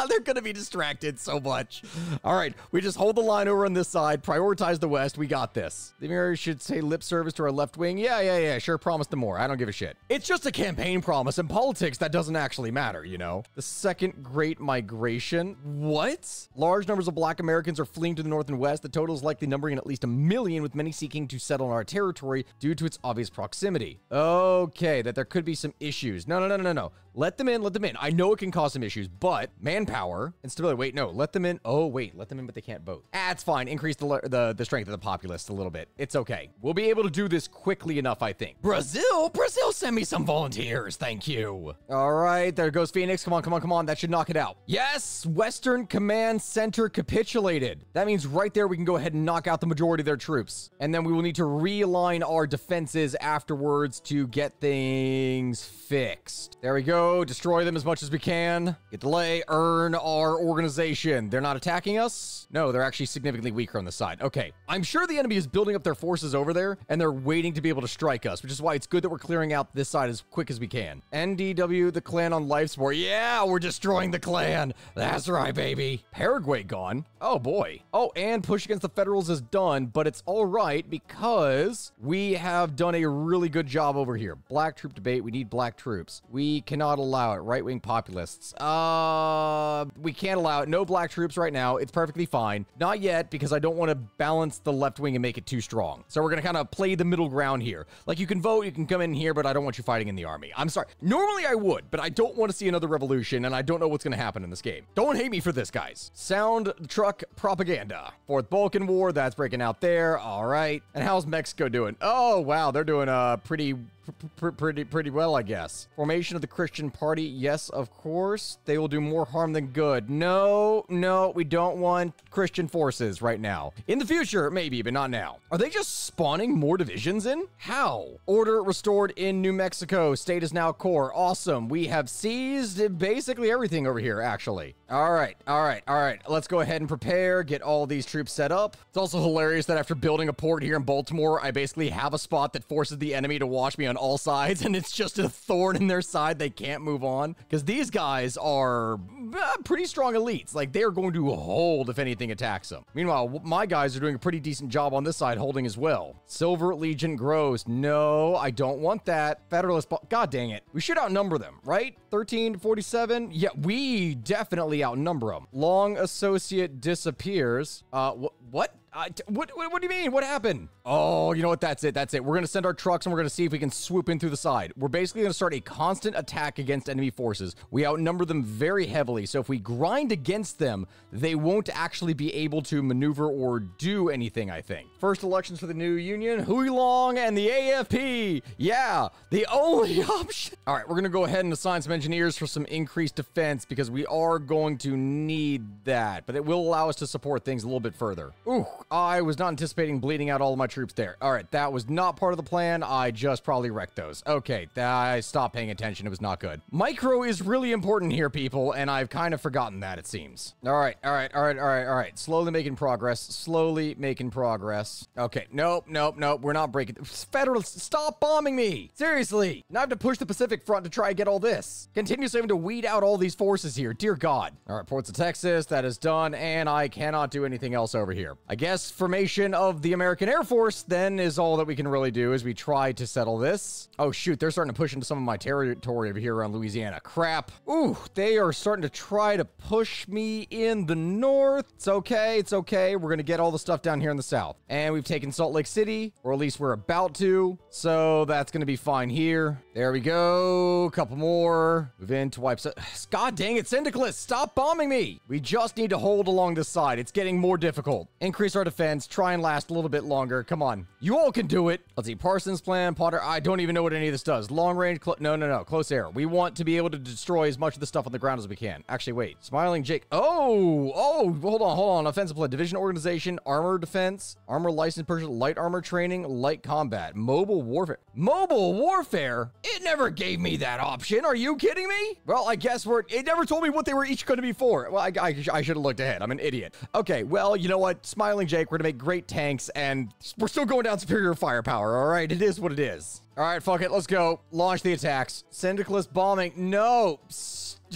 They're going to be distracted so much. All right, we just hold the line over on this side, prioritize the West. We got this. The Americans should say lip service to our left wing. Yeah, yeah, yeah, yeah, sure, promise them more. I don't give a shit. It's just a campaign promise. In politics, that doesn't actually matter, you know? The second great migration. What? Large numbers of black Americans are fleeing to the north and west. The total is likely numbering at least a million, with many seeking to settle in our territory due to its obvious proximity. Okay, that there could be some issues. No, no, no, no, no. Let them in, let them in. I know it can cause some issues, but manpower and stability. Wait, no, let them in. Oh, wait, let them in, but they can't vote. Ah, it's fine. Increase the, the, the strength of the populace a little bit. It's okay. We'll be able to do this quickly enough, I think. Brazil? Brazil, send me some volunteers. Thank you. All right, there goes Phoenix. Come on, come on, come on. That should knock it out. Yes, Western Command Center capitulated. That means right there we can go ahead and knock out the majority of their troops. And then we will need to realign our defenses afterwards to get things fixed. There we go. Destroy them as much as we can. Get delay. Earn our organization. They're not attacking us? No, they're actually significantly weaker on the side. Okay. I'm sure the enemy is building up their forces over there, and they're waiting to be able to strike us, which is why it's good that we're clearing out this side as quick as we can. NDW, the Klan on life support. Yeah, we're destroying the Klan. That's right, baby. Paraguay gone. Oh, boy. Oh, and push against the Federals is done, but it's all right because we have done a really good job over here. Black troop debate. We need black troops. We cannot allow it. Right-wing populists. Uh, we can't allow it. No black troops right now. It's perfectly fine. Not yet because I don't want to balance the left wing and make it too strong. So we're going to kind of play the middle ground here. Like you can vote, you can come in here, but I don't want you fighting in the army. I'm sorry. Normally I would, but I don't want to see another revolution and I don't know what's going to happen in this game. Don't hate me for this, guys. Sound truck propaganda. Fourth Balkan War, that's breaking out there. All right. And how's Mexico doing? Oh, wow. They're doing a pretty pretty pretty well, I guess. Formation of the Christian Party, yes, of course. They will do more harm than good. No, no, we don't want Christian forces right now. In the future, maybe, but not now. Are they just spawning more divisions in? How? Order restored in New Mexico. State is now core. Awesome. We have seized basically everything over here, actually. All right, all right, all right. Let's go ahead and prepare, get all these troops set up. It's also hilarious that after building a port here in Baltimore, I basically have a spot that forces the enemy to watch me on all sides, and it's just a thorn in their side. They can't move on because these guys are uh, pretty strong elites. Like, they are going to hold if anything attacks them. Meanwhile, my guys are doing a pretty decent job on this side holding as well. Silver Legion grows. No, I don't want that. Federalist, God dang it. We should outnumber them, right? 13 to 47? Yeah, we definitely outnumber them. Long associate disappears. Uh, wh what? What, what, what do you mean? What happened? Oh, you know what? That's it. That's it. We're going to send our trucks and we're going to see if we can swoop in through the side. We're basically going to start a constant attack against enemy forces. We outnumber them very heavily. So if we grind against them, they won't actually be able to maneuver or do anything, I think. First elections for the new union, Huey Long and the AFP. Yeah, the only option. All right, we're going to go ahead and assign some engineers for some increased defense because we are going to need that, but it will allow us to support things a little bit further. Ooh, I was not anticipating bleeding out all of my troops there. All right, that was not part of the plan. I just probably wrecked those. Okay, I stopped paying attention. It was not good. Micro is really important here, people, and I've kind of forgotten that, it seems. All right, all right, all right, all right, all right. Slowly making progress. Slowly making progress. Okay, nope, nope, nope. We're not breaking. Federalists, stop bombing me. Seriously. Now I have to push the Pacific front to try and get all this. Continuously having to weed out all these forces here. Dear God. All right, ports of Texas, that is done, and I cannot do anything else over here. I guess guess formation of the American Air Force then is all that we can really do as we try to settle this. Oh shoot, they're starting to push into some of my territory over here around Louisiana. Crap. Ooh, they are starting to try to push me in the north. It's okay, it's okay. We're gonna get all the stuff down here in the south. And we've taken Salt Lake City, or at least we're about to. So that's gonna be fine here. There we go. A couple more. Move in to wipe. God dang it, Syndicalists, stop bombing me. We just need to hold along this side. It's getting more difficult. Increase our defense, try and last a little bit longer. Come on. You all can do it. Let's see. Parsons plan, Potter. I don't even know what any of this does. Long range. no, no, no. Close air. We want to be able to destroy as much of the stuff on the ground as we can. Actually, wait. Smiling Jake. Oh, oh, hold on, hold on. Offensive plan. Division organization, armor defense, armor license purchase, light armor training, light combat, mobile warfare. Mobile warfare? It never gave me that option. Are you kidding me? Well, I guess we're, it never told me what they were each going to be for. Well, I, I, I should have looked ahead. I'm an idiot. Okay, well, you know what? Smiling Jake, we're gonna make great tanks, and we're still going down superior firepower, all right? It is what it is. All right, fuck it, let's go. Launch the attacks. Syndicalist bombing. No,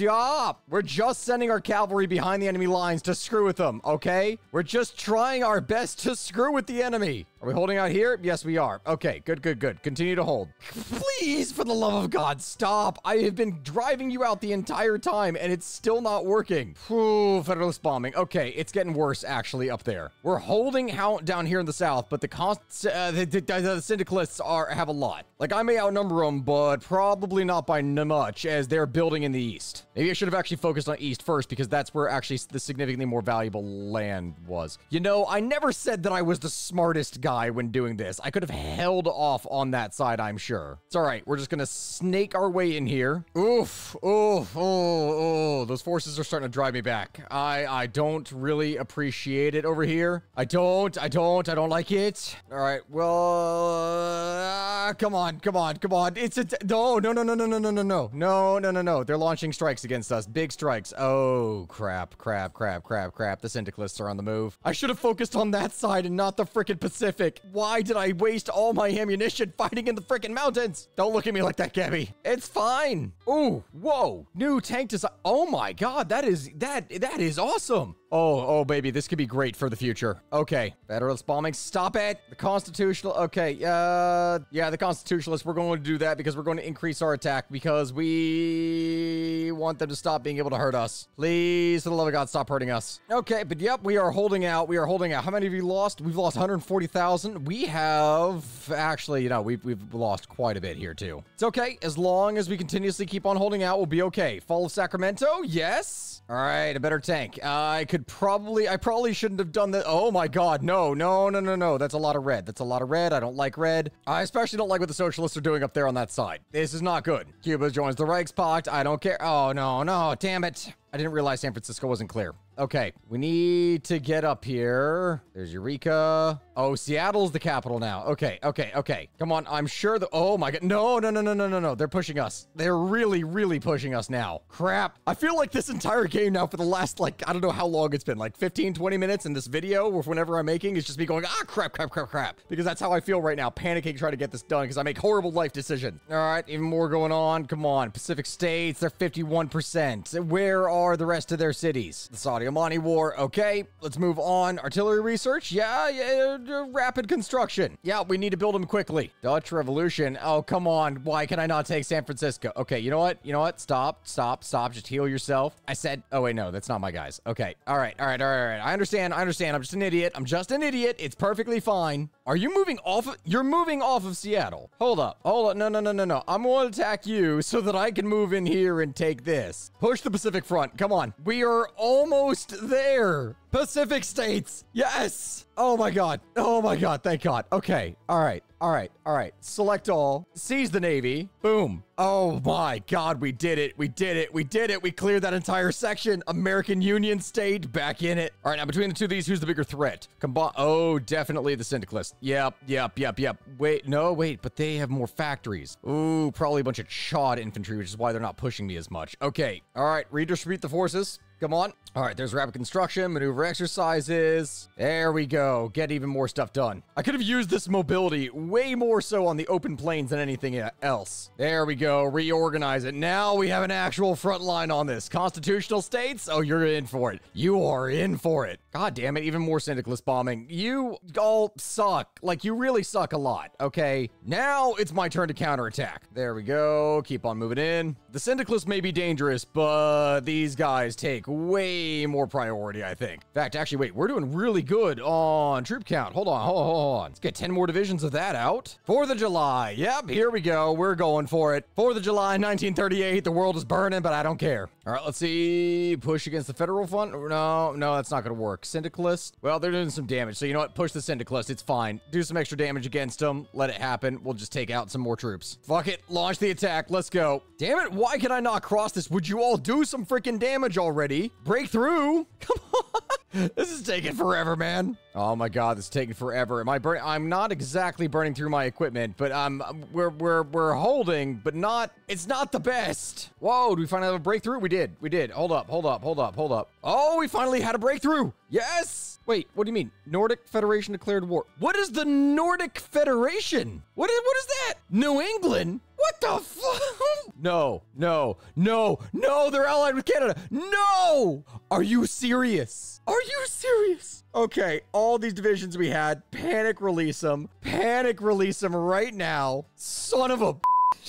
stop. We're just sending our cavalry behind the enemy lines to screw with them, okay? We're just trying our best to screw with the enemy. Are we holding out here? Yes, we are. Okay, good, good, good. Continue to hold. Please, for the love of God, stop. I have been driving you out the entire time, and it's still not working. Ooh, Federalist bombing. Okay, it's getting worse, actually, up there. We're holding out down here in the south, but the, uh, the, the, the syndicalists are have a lot. Like, I may outnumber them, but probably not by much, as they're building in the east. Maybe I should have actually focused on east first, because that's where actually the significantly more valuable land was. You know, I never said that I was the smartest guy when doing this. I could have held off on that side, I'm sure. It's all right. We're just going to snake our way in here. Oof, oof, oh, oh. Those forces are starting to drive me back. I, I don't really appreciate it over here. I don't, I don't, I don't like it. All right, well, uh, come on, come on, come on. It's a, no, no, no, no, no, no, no, no, no, no, no, no. They're launching strikes against us. Big strikes. Oh, crap, crap, crap, crap, crap. The Syndicalists are on the move. I should have focused on that side and not the freaking Pacific. Why did I waste all my ammunition fighting in the freaking mountains? Don't look at me like that, Gabby. It's fine. Ooh, whoa. New tank design. Oh my god, that is that that is awesome. Oh, oh, baby, this could be great for the future. Okay, Federalist bombing, stop it. The Constitutional, okay, uh, yeah, the Constitutionalists, we're going to do that because we're going to increase our attack because we want them to stop being able to hurt us. Please, for the love of God, stop hurting us. Okay, but yep, we are holding out. We are holding out. How many of you lost? We've lost 140,000. We have, actually, you know, we've, we've lost quite a bit here too. It's okay. As long as we continuously keep on holding out, we'll be okay. Fall of Sacramento, yes. All right, a better tank. Uh, I could could probably, I probably shouldn't have done that. Oh my God, no, no, no, no, no. That's a lot of red. That's a lot of red. I don't like red. I especially don't like what the socialists are doing up there on that side. This is not good. Cuba joins the Reichspakt. I don't care. Oh, no, no, damn it. I didn't realize San Francisco wasn't clear. Okay, we need to get up here. There's Eureka. Oh, Seattle's the capital now. Okay, okay, okay. Come on, I'm sure the- Oh my god, no, no, no, no, no, no, no. They're pushing us. They're really, really pushing us now. Crap. I feel like this entire game now for the last, like, I don't know how long it's been, like 15, 20 minutes in this video or whenever I'm making is just me going, ah, crap, crap, crap, crap. Because that's how I feel right now, panicking trying to get this done because I make horrible life decisions. All right, even more going on. Come on, Pacific States, they're 51%. Where are the rest of their cities? The Saudi Omani War. Okay, let's move on. Artillery research. Yeah, yeah, rapid construction. Yeah, we need to build them quickly. Dutch Revolution. Oh, come on. Why can I not take San Francisco? Okay, you know what? You know what? Stop, stop, stop. Just heal yourself. I said, oh, wait, no, that's not my guys. Okay, all right, all right, all right, all right. I understand, I understand. I'm just an idiot. I'm just an idiot. It's perfectly fine. Are you moving off of, you're moving off of Seattle. Hold up, hold up. No, no, no, no, no. I'm going to attack you so that I can move in here and take this. Push the Pacific Front. Come on. We are almost there. Pacific states. Yes. Oh my God. Oh my God. Thank God. Okay. All right. All right. All right. Select all. Seize the Navy. Boom. Oh my God. We did it. We did it. We did it. We cleared that entire section. American Union State back in it. All right. Now between the two of these, who's the bigger threat? Combi- oh, definitely the Syndicalists. Yep. Yep. Yep. Yep. Wait. No, wait. But they have more factories. Ooh, probably a bunch of chod infantry, which is why they're not pushing me as much. Okay. All right. Redistribute the forces. Come on. All right, there's rapid construction, maneuver exercises. There we go. Get even more stuff done. I could have used this mobility way more so on the open plains than anything else. There we go. Reorganize it. Now we have an actual front line on this. Constitutional states? Oh, you're in for it. You are in for it. God damn it. Even more syndicalist bombing. You all suck. Like, you really suck a lot. Okay. Now it's my turn to counterattack. There we go. Keep on moving in. The syndicalists may be dangerous, but these guys take way more priority, I think. In fact, actually, wait, we're doing really good on troop count. Hold on, hold on. Let's get 10 more divisions of that out. 4th of July. Yep, here we go. We're going for it. 4th of July, 1938. The world is burning, but I don't care. All right, let's see. Push against the federal front. No, no, that's not going to work. Syndicalist. Well, they're doing some damage. So you know what? Push the syndicalist. It's fine. Do some extra damage against them. Let it happen. We'll just take out some more troops. Fuck it. Launch the attack. Let's go. Damn it. Why can I not cross this? Would you all do some freaking damage already? Break through. Come on. this is taking forever, man. Oh my god, this is taking forever. Am I burning? I'm not exactly burning through my equipment, but um, we're we're we're holding, but not. It's not the best. Whoa! Do we finally have a breakthrough? We did. We did. Hold up. Hold up. Hold up. Hold up. Oh, we finally had a breakthrough. Yes. Wait. What do you mean? Nordic Federation declared war. What is the Nordic Federation? What is what is that? New England? What the fuck? No, no, no, no, they're allied with Canada. No! Are you serious? Are you serious? Okay, all these divisions we had, panic release them. Panic release them right now. Son of a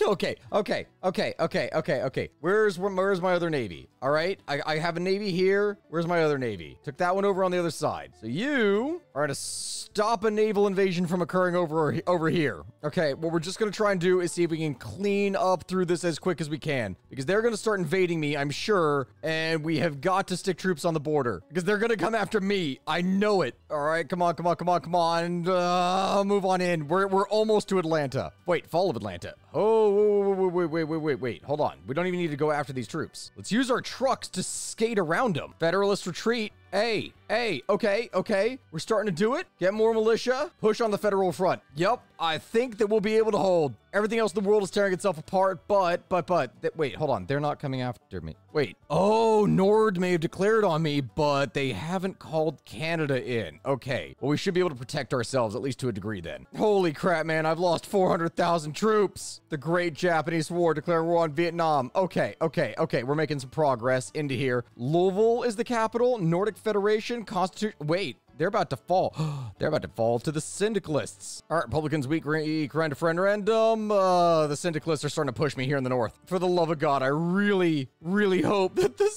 Okay, okay, okay, okay, okay, okay. Where's where's my other navy? All right, I, I have a navy here. Where's my other navy? Took that one over on the other side. So you are gonna stop a naval invasion from occurring over over here. Okay, what we're just gonna try and do is see if we can clean up through this as quick as we can because they're gonna start invading me, I'm sure, and we have got to stick troops on the border because they're gonna come after me. I know it. All right, come on, come on, come on, come on. Uh, move on in. We're we're almost to Atlanta. Wait, fall of Atlanta. Oh, wait, wait, wait, wait, wait, wait. Hold on. We don't even need to go after these troops. Let's use our trucks to skate around them. Federalist retreat. Hey, hey, okay, okay. We're starting to do it. Get more militia. Push on the federal front. Yep, I think that we'll be able to hold. Everything else in the world is tearing itself apart, but, but, but, th- wait, hold on. They're not coming after me. Wait. Oh, Nord may have declared on me, but they haven't called Canada in. Okay. Well, we should be able to protect ourselves, at least to a degree then. Holy crap, man. I've lost 400,000 troops. The Great Japanese War declaring war on Vietnam. Okay, okay, okay. We're making some progress into here. Louisville is the capital. Nordic Federation, Constitution. Wait, they're about to fall. they're about to fall to the syndicalists. All right, Republicans grind referendum. Uh, the syndicalists are starting to push me here in the north. For the love of God, I really, really hope that the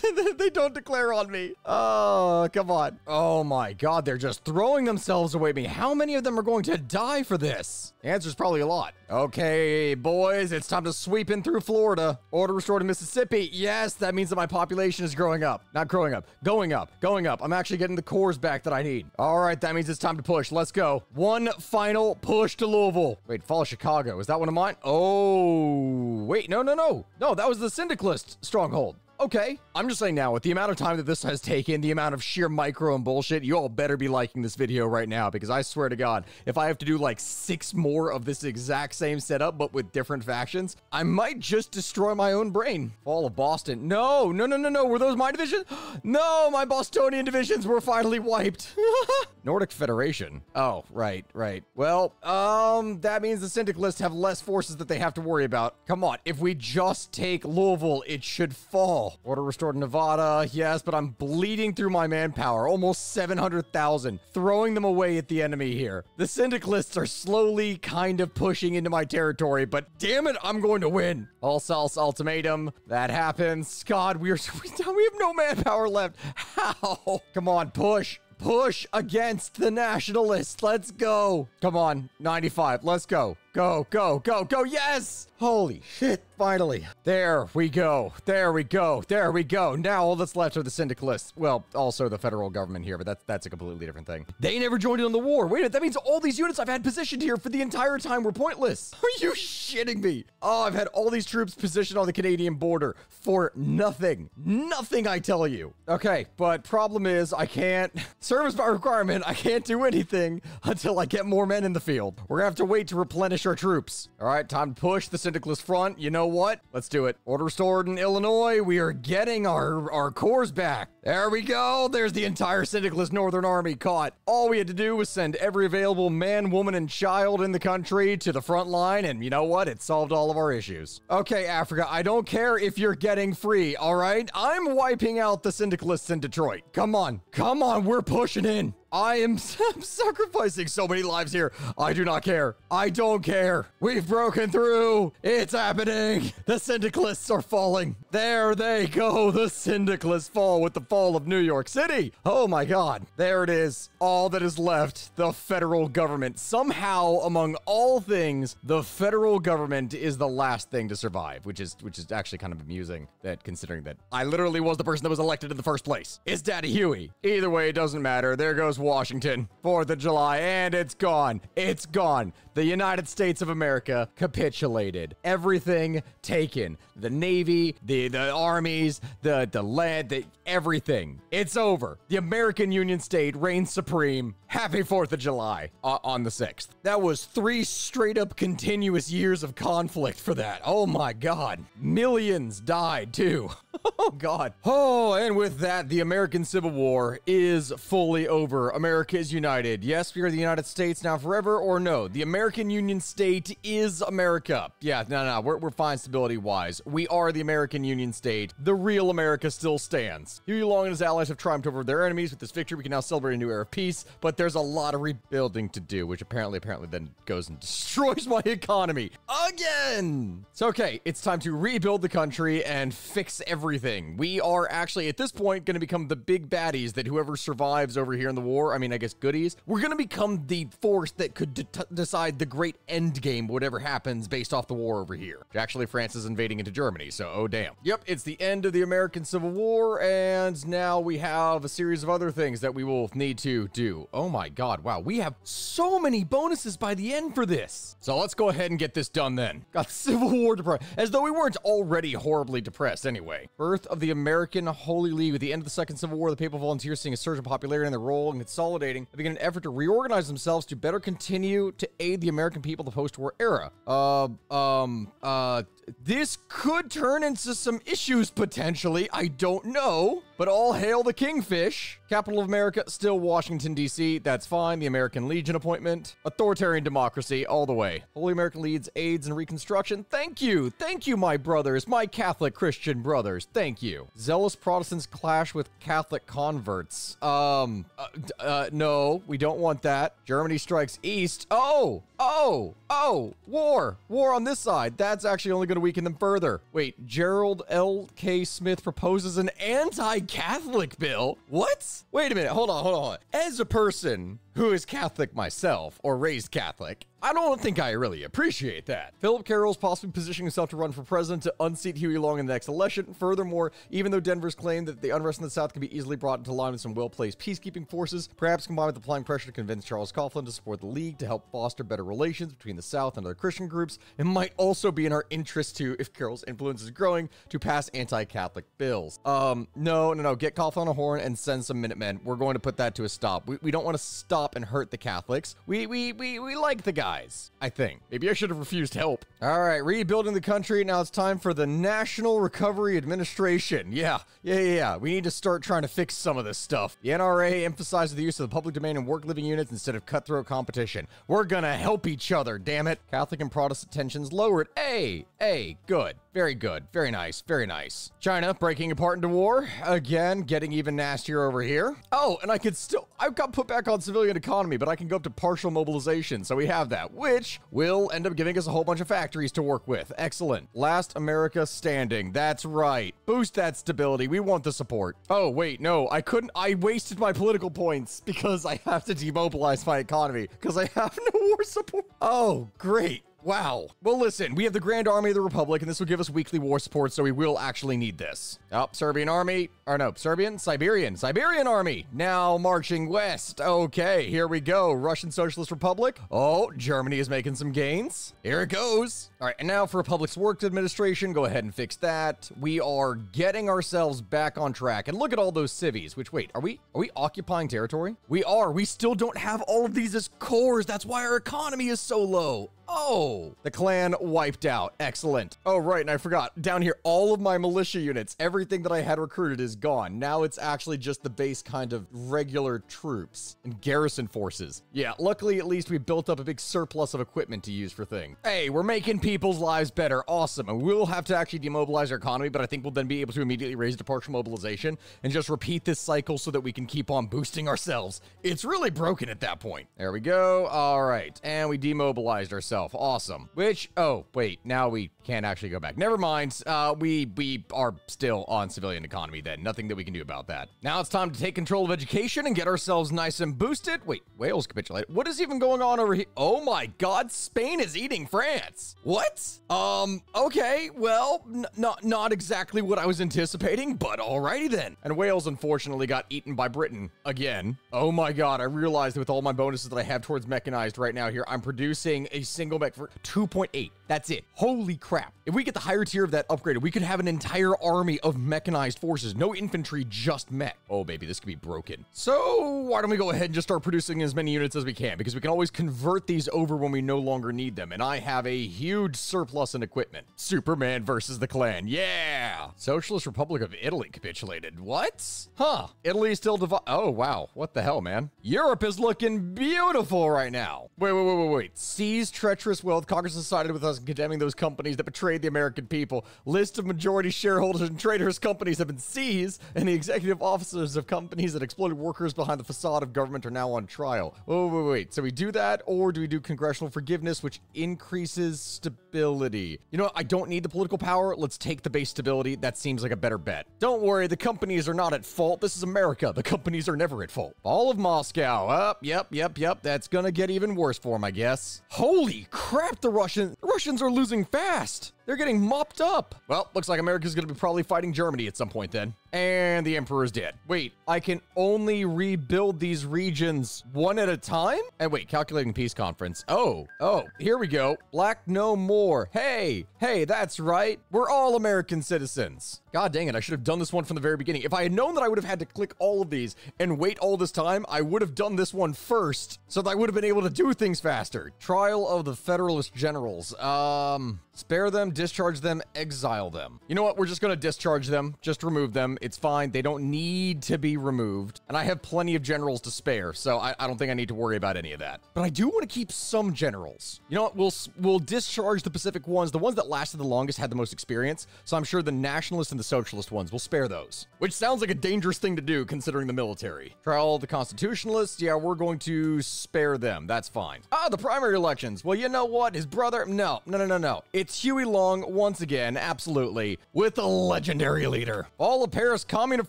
they don't declare on me. Oh, come on. Oh my God, they're just throwing themselves away me. How many of them are going to die for this? The answer is probably a lot. Okay, boys, it's time to sweep in through Florida. Order restored to Mississippi. Yes, that means that my population is growing up. Not growing up, going up, going up. I'm actually getting the cores back that I need. All right, that means it's time to push. Let's go. One final push to Louisville. Wait, fall Chicago. Is that one of mine? Oh, wait, no, no, no. No, that was the Syndicalist stronghold. Okay, I'm just saying now, with the amount of time that this has taken, the amount of sheer micro and bullshit, you all better be liking this video right now because I swear to God, if I have to do like six more of this exact same setup but with different factions, I might just destroy my own brain. Fall of Boston. No, no, no, no, no. Were those my divisions? No, my Bostonian divisions were finally wiped. Nordic Federation. Oh, right, right. Well, um, that means the Syndicalists have less forces that they have to worry about. Come on, if we just take Louisville, it should fall. Order restored in Nevada. Yes, but I'm bleeding through my manpower. Almost 700,000. Throwing them away at the enemy here. The syndicalists are slowly kind of pushing into my territory, but damn it, I'm going to win. All Sal's ultimatum. That happens. God, we are we have no manpower left. How? Come on, push push against the nationalists. Let's go. Come on, 95. Let's go. Go, go, go, go. Yes! Holy shit, finally. There we go. There we go. There we go. Now all that's left are the syndicalists. Well, also the federal government here, but that's that's a completely different thing. They never joined in on the war. Wait a minute, that means all these units I've had positioned here for the entire time were pointless. Are you shitting me? Oh, I've had all these troops positioned on the Canadian border for nothing. Nothing, I tell you. Okay, but problem is I can't, service by requirement, I can't do anything until I get more men in the field. We're gonna have to wait to replenish our troops. All right, time to push the Syndicalist front. You know what? Let's do it. Order restored in Illinois. We are getting our, our cores back. There we go. There's the entire Syndicalist Northern Army caught. All we had to do was send every available man, woman, and child in the country to the front line, and you know what? It solved all of our issues. Okay, Africa, I don't care if you're getting free, all right? I'm wiping out the Syndicalists in Detroit. Come on. Come on, we're pushing in. I am sacrificing so many lives here. I do not care. I don't care. We've broken through. It's happening. The syndicalists are falling. There they go. The syndicalists fall with the fall of New York City. Oh my God. There it is. All that is left. The federal government. Somehow, among all things, the federal government is the last thing to survive, which is which is actually kind of amusing that considering that I literally was the person that was elected in the first place. It's Daddy Huey. Either way, it doesn't matter. There goes Washington. 4th of July, and it's gone. It's gone. The United States of America capitulated. Everything taken. The Navy, the, the armies, the, the land, the, everything. It's over. The American Union State reigns supreme. Happy 4th of July uh, on the 6th. That was three straight up continuous years of conflict for that. Oh my God. Millions died too. oh God. Oh, and with that, the American Civil War is fully over. America is united. Yes, we are the United States now forever, or no? The American Union State is America. Yeah, no, no, we're, we're fine stability wise. We are the American Union State. The real America still stands. Huey Long and his allies have triumphed over their enemies. With this victory, we can now celebrate a new era of peace, but there's a lot of rebuilding to do, which apparently, apparently then goes and destroys my economy again. It's okay. It's time to rebuild the country and fix everything. We are actually, at this point, going to become the big baddies that whoever survives over here in the war, I mean, I guess goodies, we're going to become the force that could de decide the great end game, whatever happens based off the war over here. Actually, France is invading into Germany, so oh damn. Yep, it's the end of the American Civil War, and now we have a series of other things that we will need to do. Oh my god, wow, we have so many bonuses by the end for this. So let's go ahead and get this done then. Got Civil War depressed, as though we weren't already horribly depressed anyway. Birth of the American Holy League. At the end of the Second Civil War, the papal volunteers seeing a surge in popularity in their role and consolidating, they an effort to reorganize themselves to better continue to aid the American people the post-war era. Uh, um, uh, this could turn into some issues potentially. I don't know. But all hail the kingfish. Capital of America, still Washington, D.C. That's fine. The American Legion appointment. Authoritarian democracy, all the way. Holy American leads AIDS and Reconstruction. Thank you. Thank you, my brothers, my Catholic Christian brothers. Thank you. Zealous Protestants clash with Catholic converts. Um, uh, uh, no, we don't want that. Germany strikes east. Oh, oh, oh, war. War on this side. That's actually only going to weaken them further. Wait, Gerald L.K. Smith proposes an anti Catholic bill. What? Wait a minute. Hold on, hold on. As a person who is Catholic myself or raised Catholic, I don't think I really appreciate that. Philip Carroll's possibly positioning himself to run for president to unseat Huey Long in the next election. Furthermore, even though Denver's claimed that the unrest in the South can be easily brought into line with some well-placed peacekeeping forces, perhaps combined with applying pressure to convince Charles Coughlin to support the League to help foster better relations between the South and other Christian groups, it might also be in our interest to, if Carroll's influence is growing, to pass anti-Catholic bills. Um, no, no, no. Get Coughlin on a horn and send some Minutemen. We're going to put that to a stop. We, we don't want to stop and hurt the Catholics. We, we, we, we like the guys. I think. Maybe I should have refused help. All right, rebuilding the country. Now it's time for the National Recovery Administration. Yeah, yeah, yeah. We need to start trying to fix some of this stuff. The NRA emphasizes the use of the public domain and work living units instead of cutthroat competition. We're gonna help each other, damn it. Catholic and Protestant tensions lowered. Hey, hey, good. Very good. Very nice. Very nice. China breaking apart into war. Again, getting even nastier over here. Oh, and I could still, I've got put back on civilian economy, but I can go up to partial mobilization. So we have that, which will end up giving us a whole bunch of factories to work with. Excellent. Last America standing. That's right. Boost that stability. We want the support. Oh, wait, no, I couldn't. I wasted my political points because I have to demobilize my economy because I have no war support. Oh, great. Wow. Well, listen, we have the Grand Army of the Republic, and this will give us weekly war support, so we will actually need this. Oh, Serbian Army, or no, Serbian? Siberian. Siberian Army, now marching west. Okay, here we go. Russian Socialist Republic. Oh, Germany is making some gains. Here it goes. All right, and now for Public Works Administration, go ahead and fix that. We are getting ourselves back on track. And look at all those civies, which, wait, are we, are we occupying territory? We are. We still don't have all of these as cores. That's why our economy is so low. Oh, the Klan wiped out. Excellent. Oh, right, and I forgot. Down here, all of my militia units, everything that I had recruited is gone. Now it's actually just the base kind of regular troops and garrison forces. Yeah, luckily at least we built up a big surplus of equipment to use for things. Hey, we're making people's lives better. Awesome. And we'll have to actually demobilize our economy, but I think we'll then be able to immediately raise partial mobilization and just repeat this cycle so that we can keep on boosting ourselves. It's really broken at that point. There we go. All right. And we demobilized ourselves. Awesome. Which, oh, wait, now we can't actually go back. Never mind. Uh, we, we are still on civilian economy then. Nothing that we can do about that. Now it's time to take control of education and get ourselves nice and boosted. Wait, Wales capitulated. What is even going on over here? Oh my God, Spain is eating France. What? Um, okay, well, not, not exactly what I was anticipating, but alrighty then. And Wales unfortunately got eaten by Britain again. Oh my God, I realized with all my bonuses that I have towards mechanized right now here, I'm producing a single mech for 2.8. That's it. Holy crap. If we get the higher tier of that upgraded, we could have an entire army of mechanized forces. No infantry, just mech. Oh, baby, this could be broken. So why don't we go ahead and just start producing as many units as we can? Because we can always convert these over when we no longer need them. And I have a huge surplus in equipment. Superman versus the Klan. Yeah. Socialist Republic of Italy capitulated. What? Huh. Italy still divided. Oh, wow. What the hell, man? Europe is looking beautiful right now. Wait, wait, wait, wait, wait. Seize treacherous wealth. Congress has sided with us in condemning those companies that betrayed the American people. List of majority shareholders and traitors companies have been seized, and the executive officers of companies that exploited workers behind the facade of government are now on trial. Oh, wait, wait, wait. So we do that, or do we do congressional forgiveness, which increases stability? You know what? I don't need the political power. Let's take the base stability. That seems like a better bet. Don't worry, the companies are not at fault. This is America. The companies are never at fault. All of Moscow. Up, yep, yep, yep. That's gonna get even worse for them, I guess. Holy crap, the Russians! Russians are losing fast. They're getting mopped up. Well, looks like America's to be probably fighting Germany at some point then. And the Emperor's dead. Wait, I can only rebuild these regions one at a time? And wait, calculating peace conference. Oh, oh, here we go. Black no more. Hey, hey, that's right. We're all American citizens. God dang it, I should have done this one from the very beginning. If I had known that I would have had to click all of these and wait all this time, I would have done this one first so that I would have been able to do things faster. Trial of the Federalist Generals. Um, spare them discharge them, exile them. You know what? We're just going to discharge them, just remove them. It's fine. They don't need to be removed. And I have plenty of generals to spare, so I, I don't think I need to worry about any of that. But I do want to keep some generals. You know what? We'll, we'll discharge the Pacific ones. The ones that lasted the longest had the most experience, so I'm sure the nationalist and the socialist ones will spare those. Which sounds like a dangerous thing to do considering the military. Trial the constitutionalists, yeah, we're going to spare them. That's fine. Ah, the primary elections. Well, you know what? His brother, no, no, no, no, no. It's Huey Long once again, absolutely, with a legendary leader. All of Paris, Commune of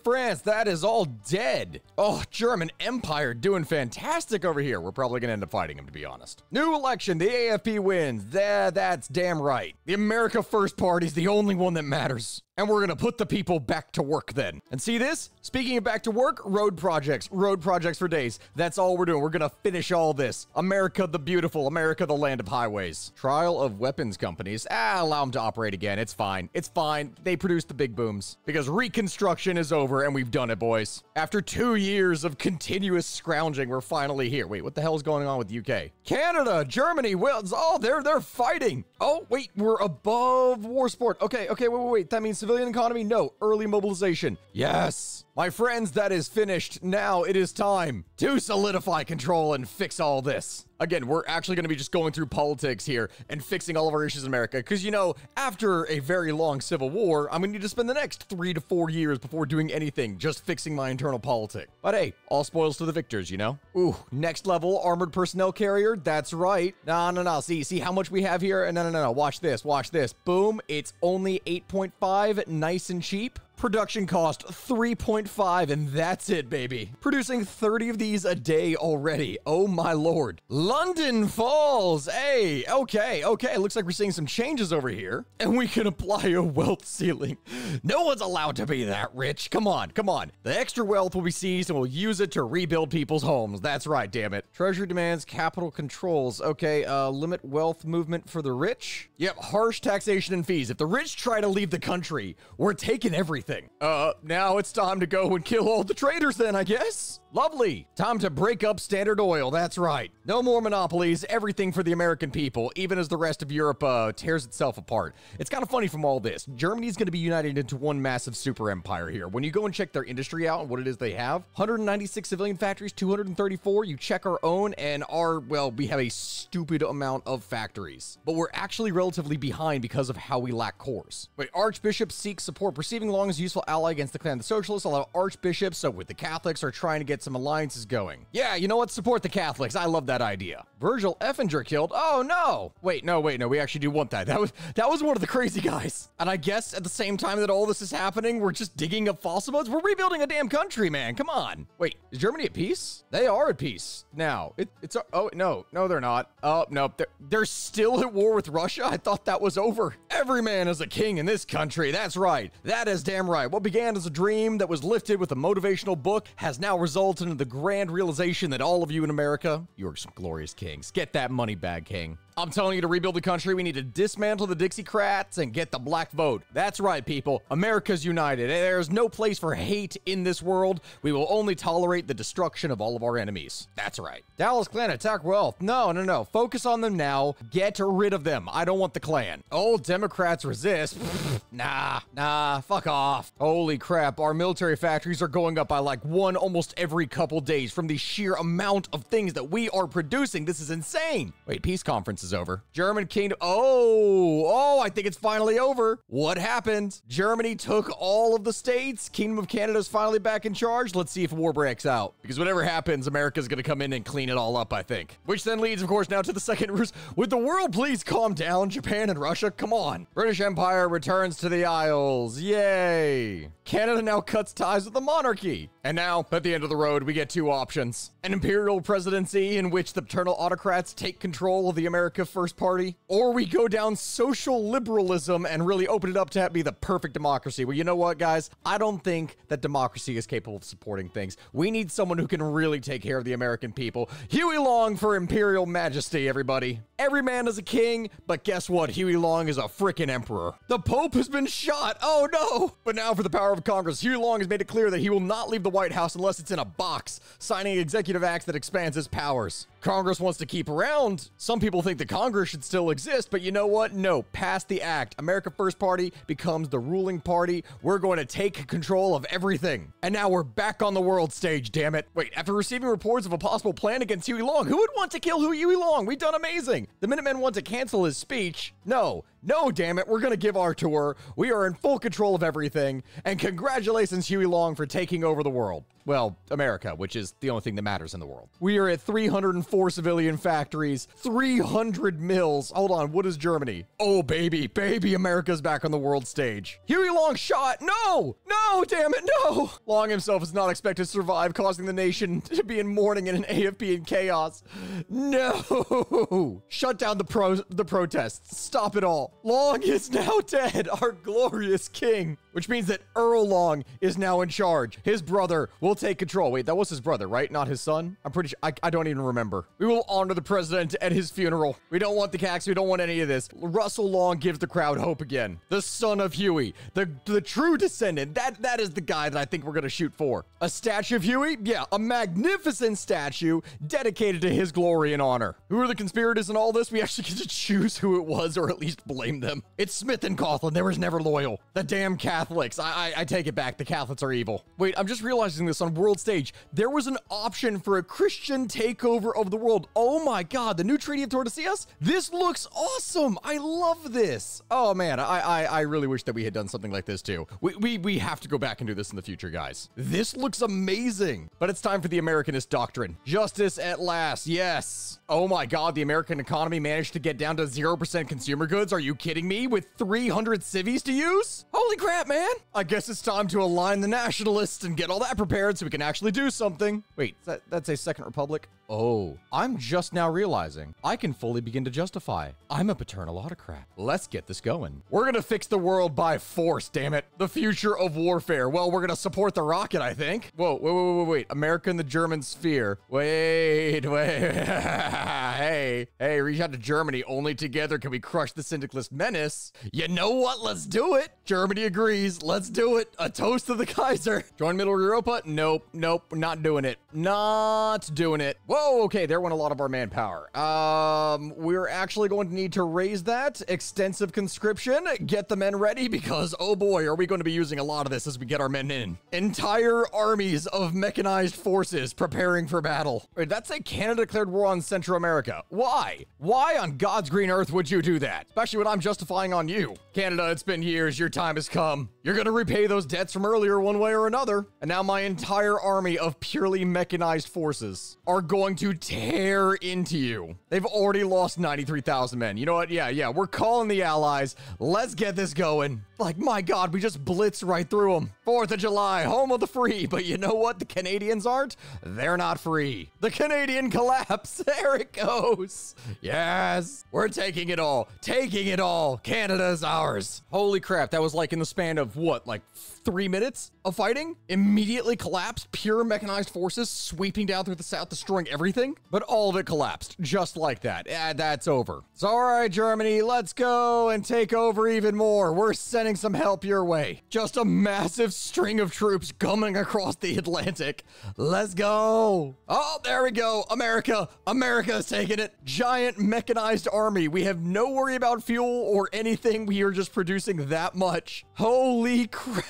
France, that is all dead. Oh, German Empire doing fantastic over here. We're probably gonna end up fighting him, to be honest. New election, the AFP wins. That, that's damn right. The America First Party's the only one that matters. And we're gonna put the people back to work then. And see this? Speaking of back to work, road projects. Road projects for days. That's all we're doing. We're gonna finish all this. America the beautiful, America the land of highways. Trial of weapons companies. Ah, allow them to operate again. It's fine. It's fine. They produce the big booms. Because Reconstruction is over and we've done it, boys. After two years of continuous scrounging, we're finally here. Wait, what the hell is going on with UK? Canada, Germany, Wales, oh, they're they're fighting. Oh, wait, we're above war sport. Okay, okay, wait, wait, wait. That means civilian economy? No. Early mobilization. Yes. My friends, that is finished. Now it is time to solidify control and fix all this. Again, we're actually going to be just going through politics here and fixing all of our issues in America. Because, you know, after a very long civil war, I'm going to need to spend the next three to four years before doing anything, just fixing my internal politic. But hey, all spoils to the victors, you know? Ooh, next level armored personnel carrier. That's right. No, no, no. See, see how much we have here? No, no, no, no. Watch this. Watch this. Boom. It's only 8.5. Nice and cheap. Production cost 3.5 and that's it, baby. Producing 30 of these a day already. Oh my lord. London Falls. Hey, okay, okay. Looks like we're seeing some changes over here and we can apply a wealth ceiling. No one's allowed to be that rich. Come on, come on. The extra wealth will be seized and we'll use it to rebuild people's homes. That's right, damn it. Treasury demands capital controls. Okay, uh, limit wealth movement for the rich. Yep, harsh taxation and fees. If the rich try to leave the country, we're taking everything Uh, now it's time to go and kill all the traitors then, I guess. Lovely. Time to break up Standard Oil. That's right. No more monopolies. Everything for the American people, even as the rest of Europe uh, tears itself apart. It's kind of funny from all this. Germany's going to be united into one massive super empire here. When you go and check their industry out and what it is they have, 196 civilian factories, 234. You check our own and our, well, we have a stupid amount of factories. But we're actually relatively behind because of how we lack cores. Wait, archbishops seek support, perceiving Long as useful ally against the Klan of the socialists. A lot of archbishops, so with the Catholics, are trying to get some alliances going. Yeah, you know what? Support the Catholics. I love that idea. Virgil Effinger killed. Oh no! Wait, no, wait, no. We actually do want that. That was that was one of the crazy guys. And I guess at the same time that all this is happening, we're just digging up fossil bones. We're rebuilding a damn country, man. Come on. Wait, is Germany at peace? They are at peace now. It, it's oh no, no, they're not. Oh no, they're they're still at war with Russia. I thought that was over. Every man is a king in this country. That's right. That is damn right. What began as a dream that was lifted with a motivational book has now resulted in the grand realization that all of you in America, you are some glorious kings. Get that money bag, king. I'm telling you to rebuild the country, we need to dismantle the Dixiecrats and get the black vote. That's right, people. America's united. There's no place for hate in this world. We will only tolerate the destruction of all of our enemies. That's right. Dallas Klan attack wealth. No, no, no. Focus on them now. Get rid of them. I don't want the Klan. Oh, Democrats resist. nah, nah, fuck off. Holy crap. Our military factories are going up by like one almost every couple days from the sheer amount of things that we are producing. This is insane. Wait, peace conference is over. German kingdom. Oh, oh, I think it's finally over. What happened? Germany took all of the states. Kingdom of Canada is finally back in charge. Let's see if war breaks out. Because whatever happens, America's going to come in and clean it all up, I think. Which then leads, of course, now to the second ruse. Would the world please calm down? Japan and Russia? Come on. British Empire returns to the Isles. Yay. Canada now cuts ties with the monarchy. And now, at the end of the road, we get two options. An imperial presidency in which the paternal autocrats take control of the America First Party, or we go down social liberalism and really open it up to be the perfect democracy. Well, you know what, guys? I don't think that democracy is capable of supporting things. We need someone who can really take care of the American people. Huey Long for imperial majesty, everybody. Every man is a king, but guess what? Huey Long is a freaking emperor. The Pope has been shot. Oh no! But now for the power of Congress, Huey Long has made it clear that he will not leave the White House unless it's in a box, signing executive acts that expands his powers. Congress wants to keep around. Some people think the Congress should still exist, but you know what? No, pass the act. America First Party becomes the ruling party. We're going to take control of everything. And now we're back on the world stage, damn it. Wait, after receiving reports of a possible plan against Huey Long, who would want to kill Huey Long? We've done amazing. The Minutemen want to cancel his speech. No, no, damn it. We're going to give our tour. We are in full control of everything. And congratulations, Huey Long, for taking over the world. Well, America, which is the only thing that matters in the world. We are at 304 civilian factories, 300 mills. Hold on, what is Germany? Oh, baby, baby, America's back on the world stage. Huey Long shot. No, no, damn it, no. Long himself is not expected to survive, causing the nation to be in mourning in an AFP in chaos. No. Shut down the pro the protests. Stop it all. Long is now dead, our glorious king. Which means that Earl Long is now in charge. His brother will take control. Wait, that was his brother, right? Not his son? I'm pretty sure. I, I don't even remember. We will honor the president at his funeral. We don't want the cax. We don't want any of this. Russell Long gives the crowd hope again. The son of Huey. The, the true descendant. That That is the guy that I think we're going to shoot for. A statue of Huey? Yeah, a magnificent statue dedicated to his glory and honor. Who are the conspirators in all this? We actually get to choose who it was or at least blame them. It's Smith and Coughlin. They was never loyal. The damn Catholics. I, I, I take it back. The Catholics are evil. Wait, I'm just realizing this on world stage. There was an option for a Christian takeover of the world. Oh my God, the new Treaty of Tordesillas? This looks awesome. I love this. Oh man, I, I, I really wish that we had done something like this too. We, we, we have to go back and do this in the future, guys. This looks amazing. But it's time for the Americanist doctrine. Justice at last. Yes. Oh my God, the American economy managed to get down to 0% consumer goods. Are you kidding me? With 300 civies to use? Holy crap, man. I guess it's time to align the nationalists and get all that prepared so we can actually do something. Wait, that, that's a Second Republic? Oh, I'm just now realizing I can fully begin to justify. I'm a paternal autocrat. Let's get this going. We're gonna fix the world by force, damn it. The future of warfare. Well, we're gonna support the rocket, I think. Whoa, wait, wait, wait, wait. America and the German sphere. Wait, wait. hey, hey, reach out to Germany. Only together can we crush the syndicalist menace. You know what? Let's do it. Germany agrees. Let's do it. A toast to the Kaiser. Join Middle Europa? Nope, nope, not doing it. Not doing it. Whoa, okay, there went a lot of our manpower. Um, we're actually going to need to raise that. Extensive conscription. Get the men ready because, oh boy, are we going to be using a lot of this as we get our men in. Entire armies of mechanized forces preparing for battle. Wait, that's a Canada declared war on Central America. Why? Why on God's green earth would you do that? Especially when I'm justifying on you. Canada, it's been years. Your time has come. You're going to repay those debts from earlier one way or another. And now my entire army of purely mechanized forces are going to tear into you. They've already lost 93,000 men. You know what? Yeah, yeah. We're calling the allies. Let's get this going. Like, my God, we just blitzed right through them. 4th of July, home of the free. But you know what? The Canadians aren't. They're not free. The Canadian collapse. There it goes. Yes. We're taking it all. Taking it all. Canada's ours. Holy crap. That was like in the span of what? Like three minutes of fighting? Immediately collapsed. Pure mechanized forces sweeping down through the south, destroying everything. But all of it collapsed. Just like that. Yeah, that's over. It's all right, Germany. Let's go and take over even more. We're sending some help your way. Just a massive string of troops coming across the Atlantic. Let's go. Oh, there we go. America. America is taking it. Giant mechanized army. We have no worry about fuel or anything. We are just producing that much. Holy crap.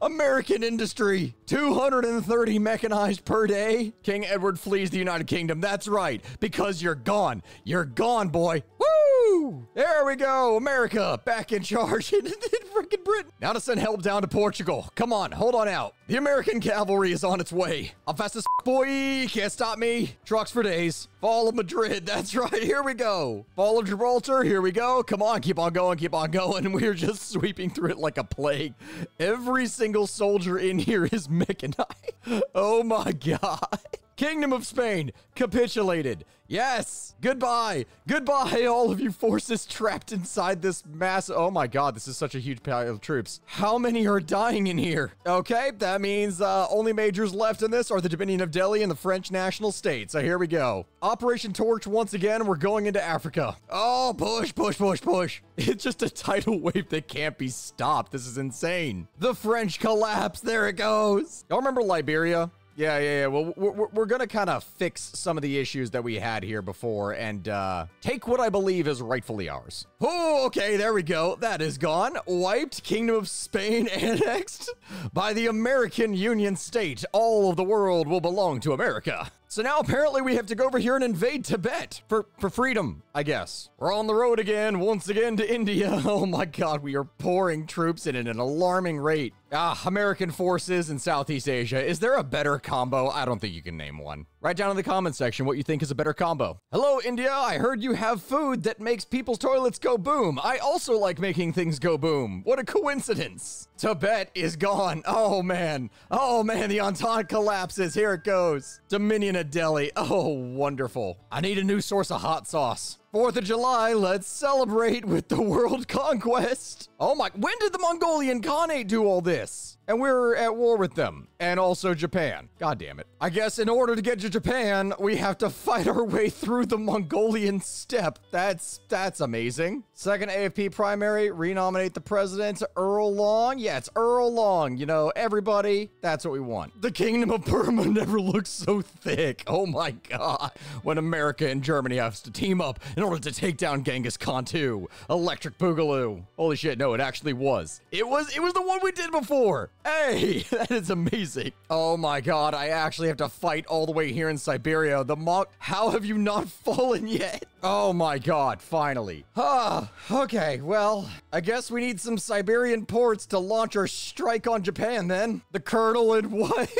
American industry, 230 mechanized per day. King Edward flees the United Kingdom. That's right, because you're gone. You're gone, boy. Woo! There we go. America back in charge in, in freaking Britain. Now to send help down to Portugal. Come on, hold on out. The American cavalry is on its way. I'm fast as boy. Can't stop me. Trucks for days. Fall of Madrid. That's right. Here we go. Fall of Gibraltar. Here we go. Come on. Keep on going. Keep on going. We're just sweeping through it like a plague. Every single soldier in here is mechanized. Oh my God. Kingdom of Spain capitulated. Yes. Goodbye. Goodbye, all of you forces trapped inside this mass. Oh my god, this is such a huge pile of troops. How many are dying in here? Okay, that means uh, only majors left in this are the Dominion of Delhi and the French national state. So here we go. Operation Torch once again. We're going into Africa. Oh, push, push, push, push. It's just a tidal wave that can't be stopped. This is insane. The French collapse. There it goes. Y'all remember Liberia? Yeah, yeah, yeah. Well, we're, we're going to kind of fix some of the issues that we had here before and uh, take what I believe is rightfully ours. Oh, okay, there we go. That is gone. Wiped. Kingdom of Spain annexed by the American Union State. All of the world will belong to America. So now apparently we have to go over here and invade Tibet for, for freedom, I guess. We're on the road again, once again to India. Oh my god, we are pouring troops in at an alarming rate. Ah, American forces in Southeast Asia. Is there a better combo? I don't think you can name one. Write down in the comment section what you think is a better combo. Hello, India. I heard you have food that makes people's toilets go boom. I also like making things go boom. What a coincidence. Tibet is gone. Oh, man. Oh, man. The Entente collapses. Here it goes. Dominion of Delhi. Oh, wonderful. I need a new source of hot sauce. 4th of July, let's celebrate with the world conquest. Oh my, when did the Mongolian Khanate do all this? And we're at war with them. And also Japan. God damn it. I guess in order to get to Japan, we have to fight our way through the Mongolian steppe. That's, that's amazing. Second AFP primary, renominate the president, Earl Long. Yeah, it's Earl Long. You know, everybody, that's what we want. The Kingdom of Burma never looked so thick. Oh my God. When America and Germany have to team up in order to take down Genghis Khan too. Electric Boogaloo. Holy shit, no, it actually was. It was, it was the one we did before. Hey, that is amazing. Oh my god, I actually have to fight all the way here in Siberia. The Mong- How have you not fallen yet? Oh my god, finally. Ah, okay, well, I guess we need some Siberian ports to launch our strike on Japan then. The Colonel and what?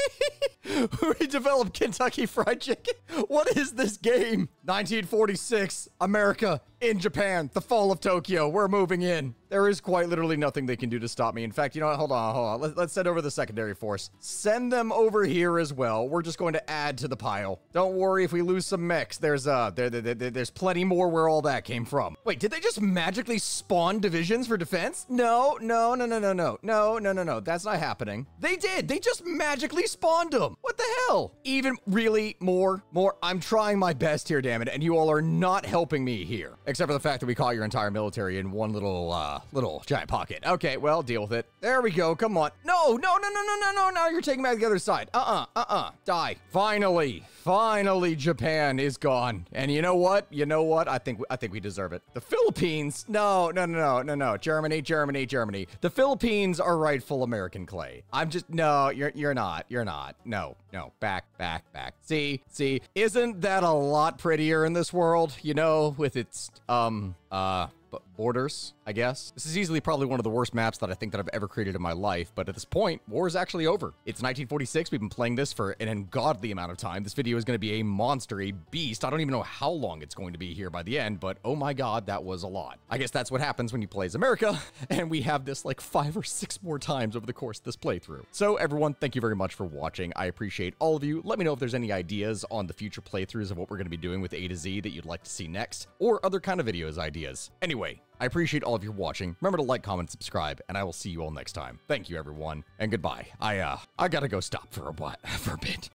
we developed Kentucky Fried Chicken? What is this game? 1946, America in Japan, the fall of Tokyo. We're moving in. There is quite literally nothing they can do to stop me. In fact, you know what? Hold on, hold on. Let's, let's send over the secondary force. Send them over here as well. We're just going to add to the pile. Don't worry if we lose some mechs. There's uh, there, there, there, there's plenty more where all that came from. Wait, did they just magically spawn divisions for defense? No, no, no, no, no, no, no, no, no, no. That's not happening. They did. They just magically spawned them. What the hell? Even really more, more. I'm trying my best here, damn it, and you all are not helping me here. Except for the fact that we caught your entire military in one little, uh, little giant pocket. Okay, well, deal with it. There we go. Come on. No, no, no, no, no, no, no. Now you're taking back the other side. Uh-uh, uh-uh. Die. Finally, finally, Japan is gone. And you know what? You know what? I think I think we deserve it. The Philippines? No, no, no, no, no, no. Germany, Germany, Germany. The Philippines are rightful American clay. I'm just no. You're you're not. You're not. No, no. Back, back, back. See, see. Isn't that a lot prettier in this world? You know, with its um uh borders, I guess. This is easily probably one of the worst maps that I think that I've ever created in my life, but at this point, war is actually over. It's 1946. We've been playing this for an ungodly amount of time. This video is going to be a monster, a beast. I don't even know how long it's going to be here by the end, but oh my god, that was a lot. I guess that's what happens when you play as America, and we have this like five or six more times over the course of this playthrough. So everyone, thank you very much for watching. I appreciate all of you. Let me know if there's any ideas on the future playthroughs of what we're going to be doing with A to Z that you'd like to see next, or other kind of videos ideas. Anyway, I appreciate all of you watching. Remember to like, comment, subscribe, and I will see you all next time. Thank you, everyone, and goodbye. I, uh, I gotta go stop for a while, for a bit.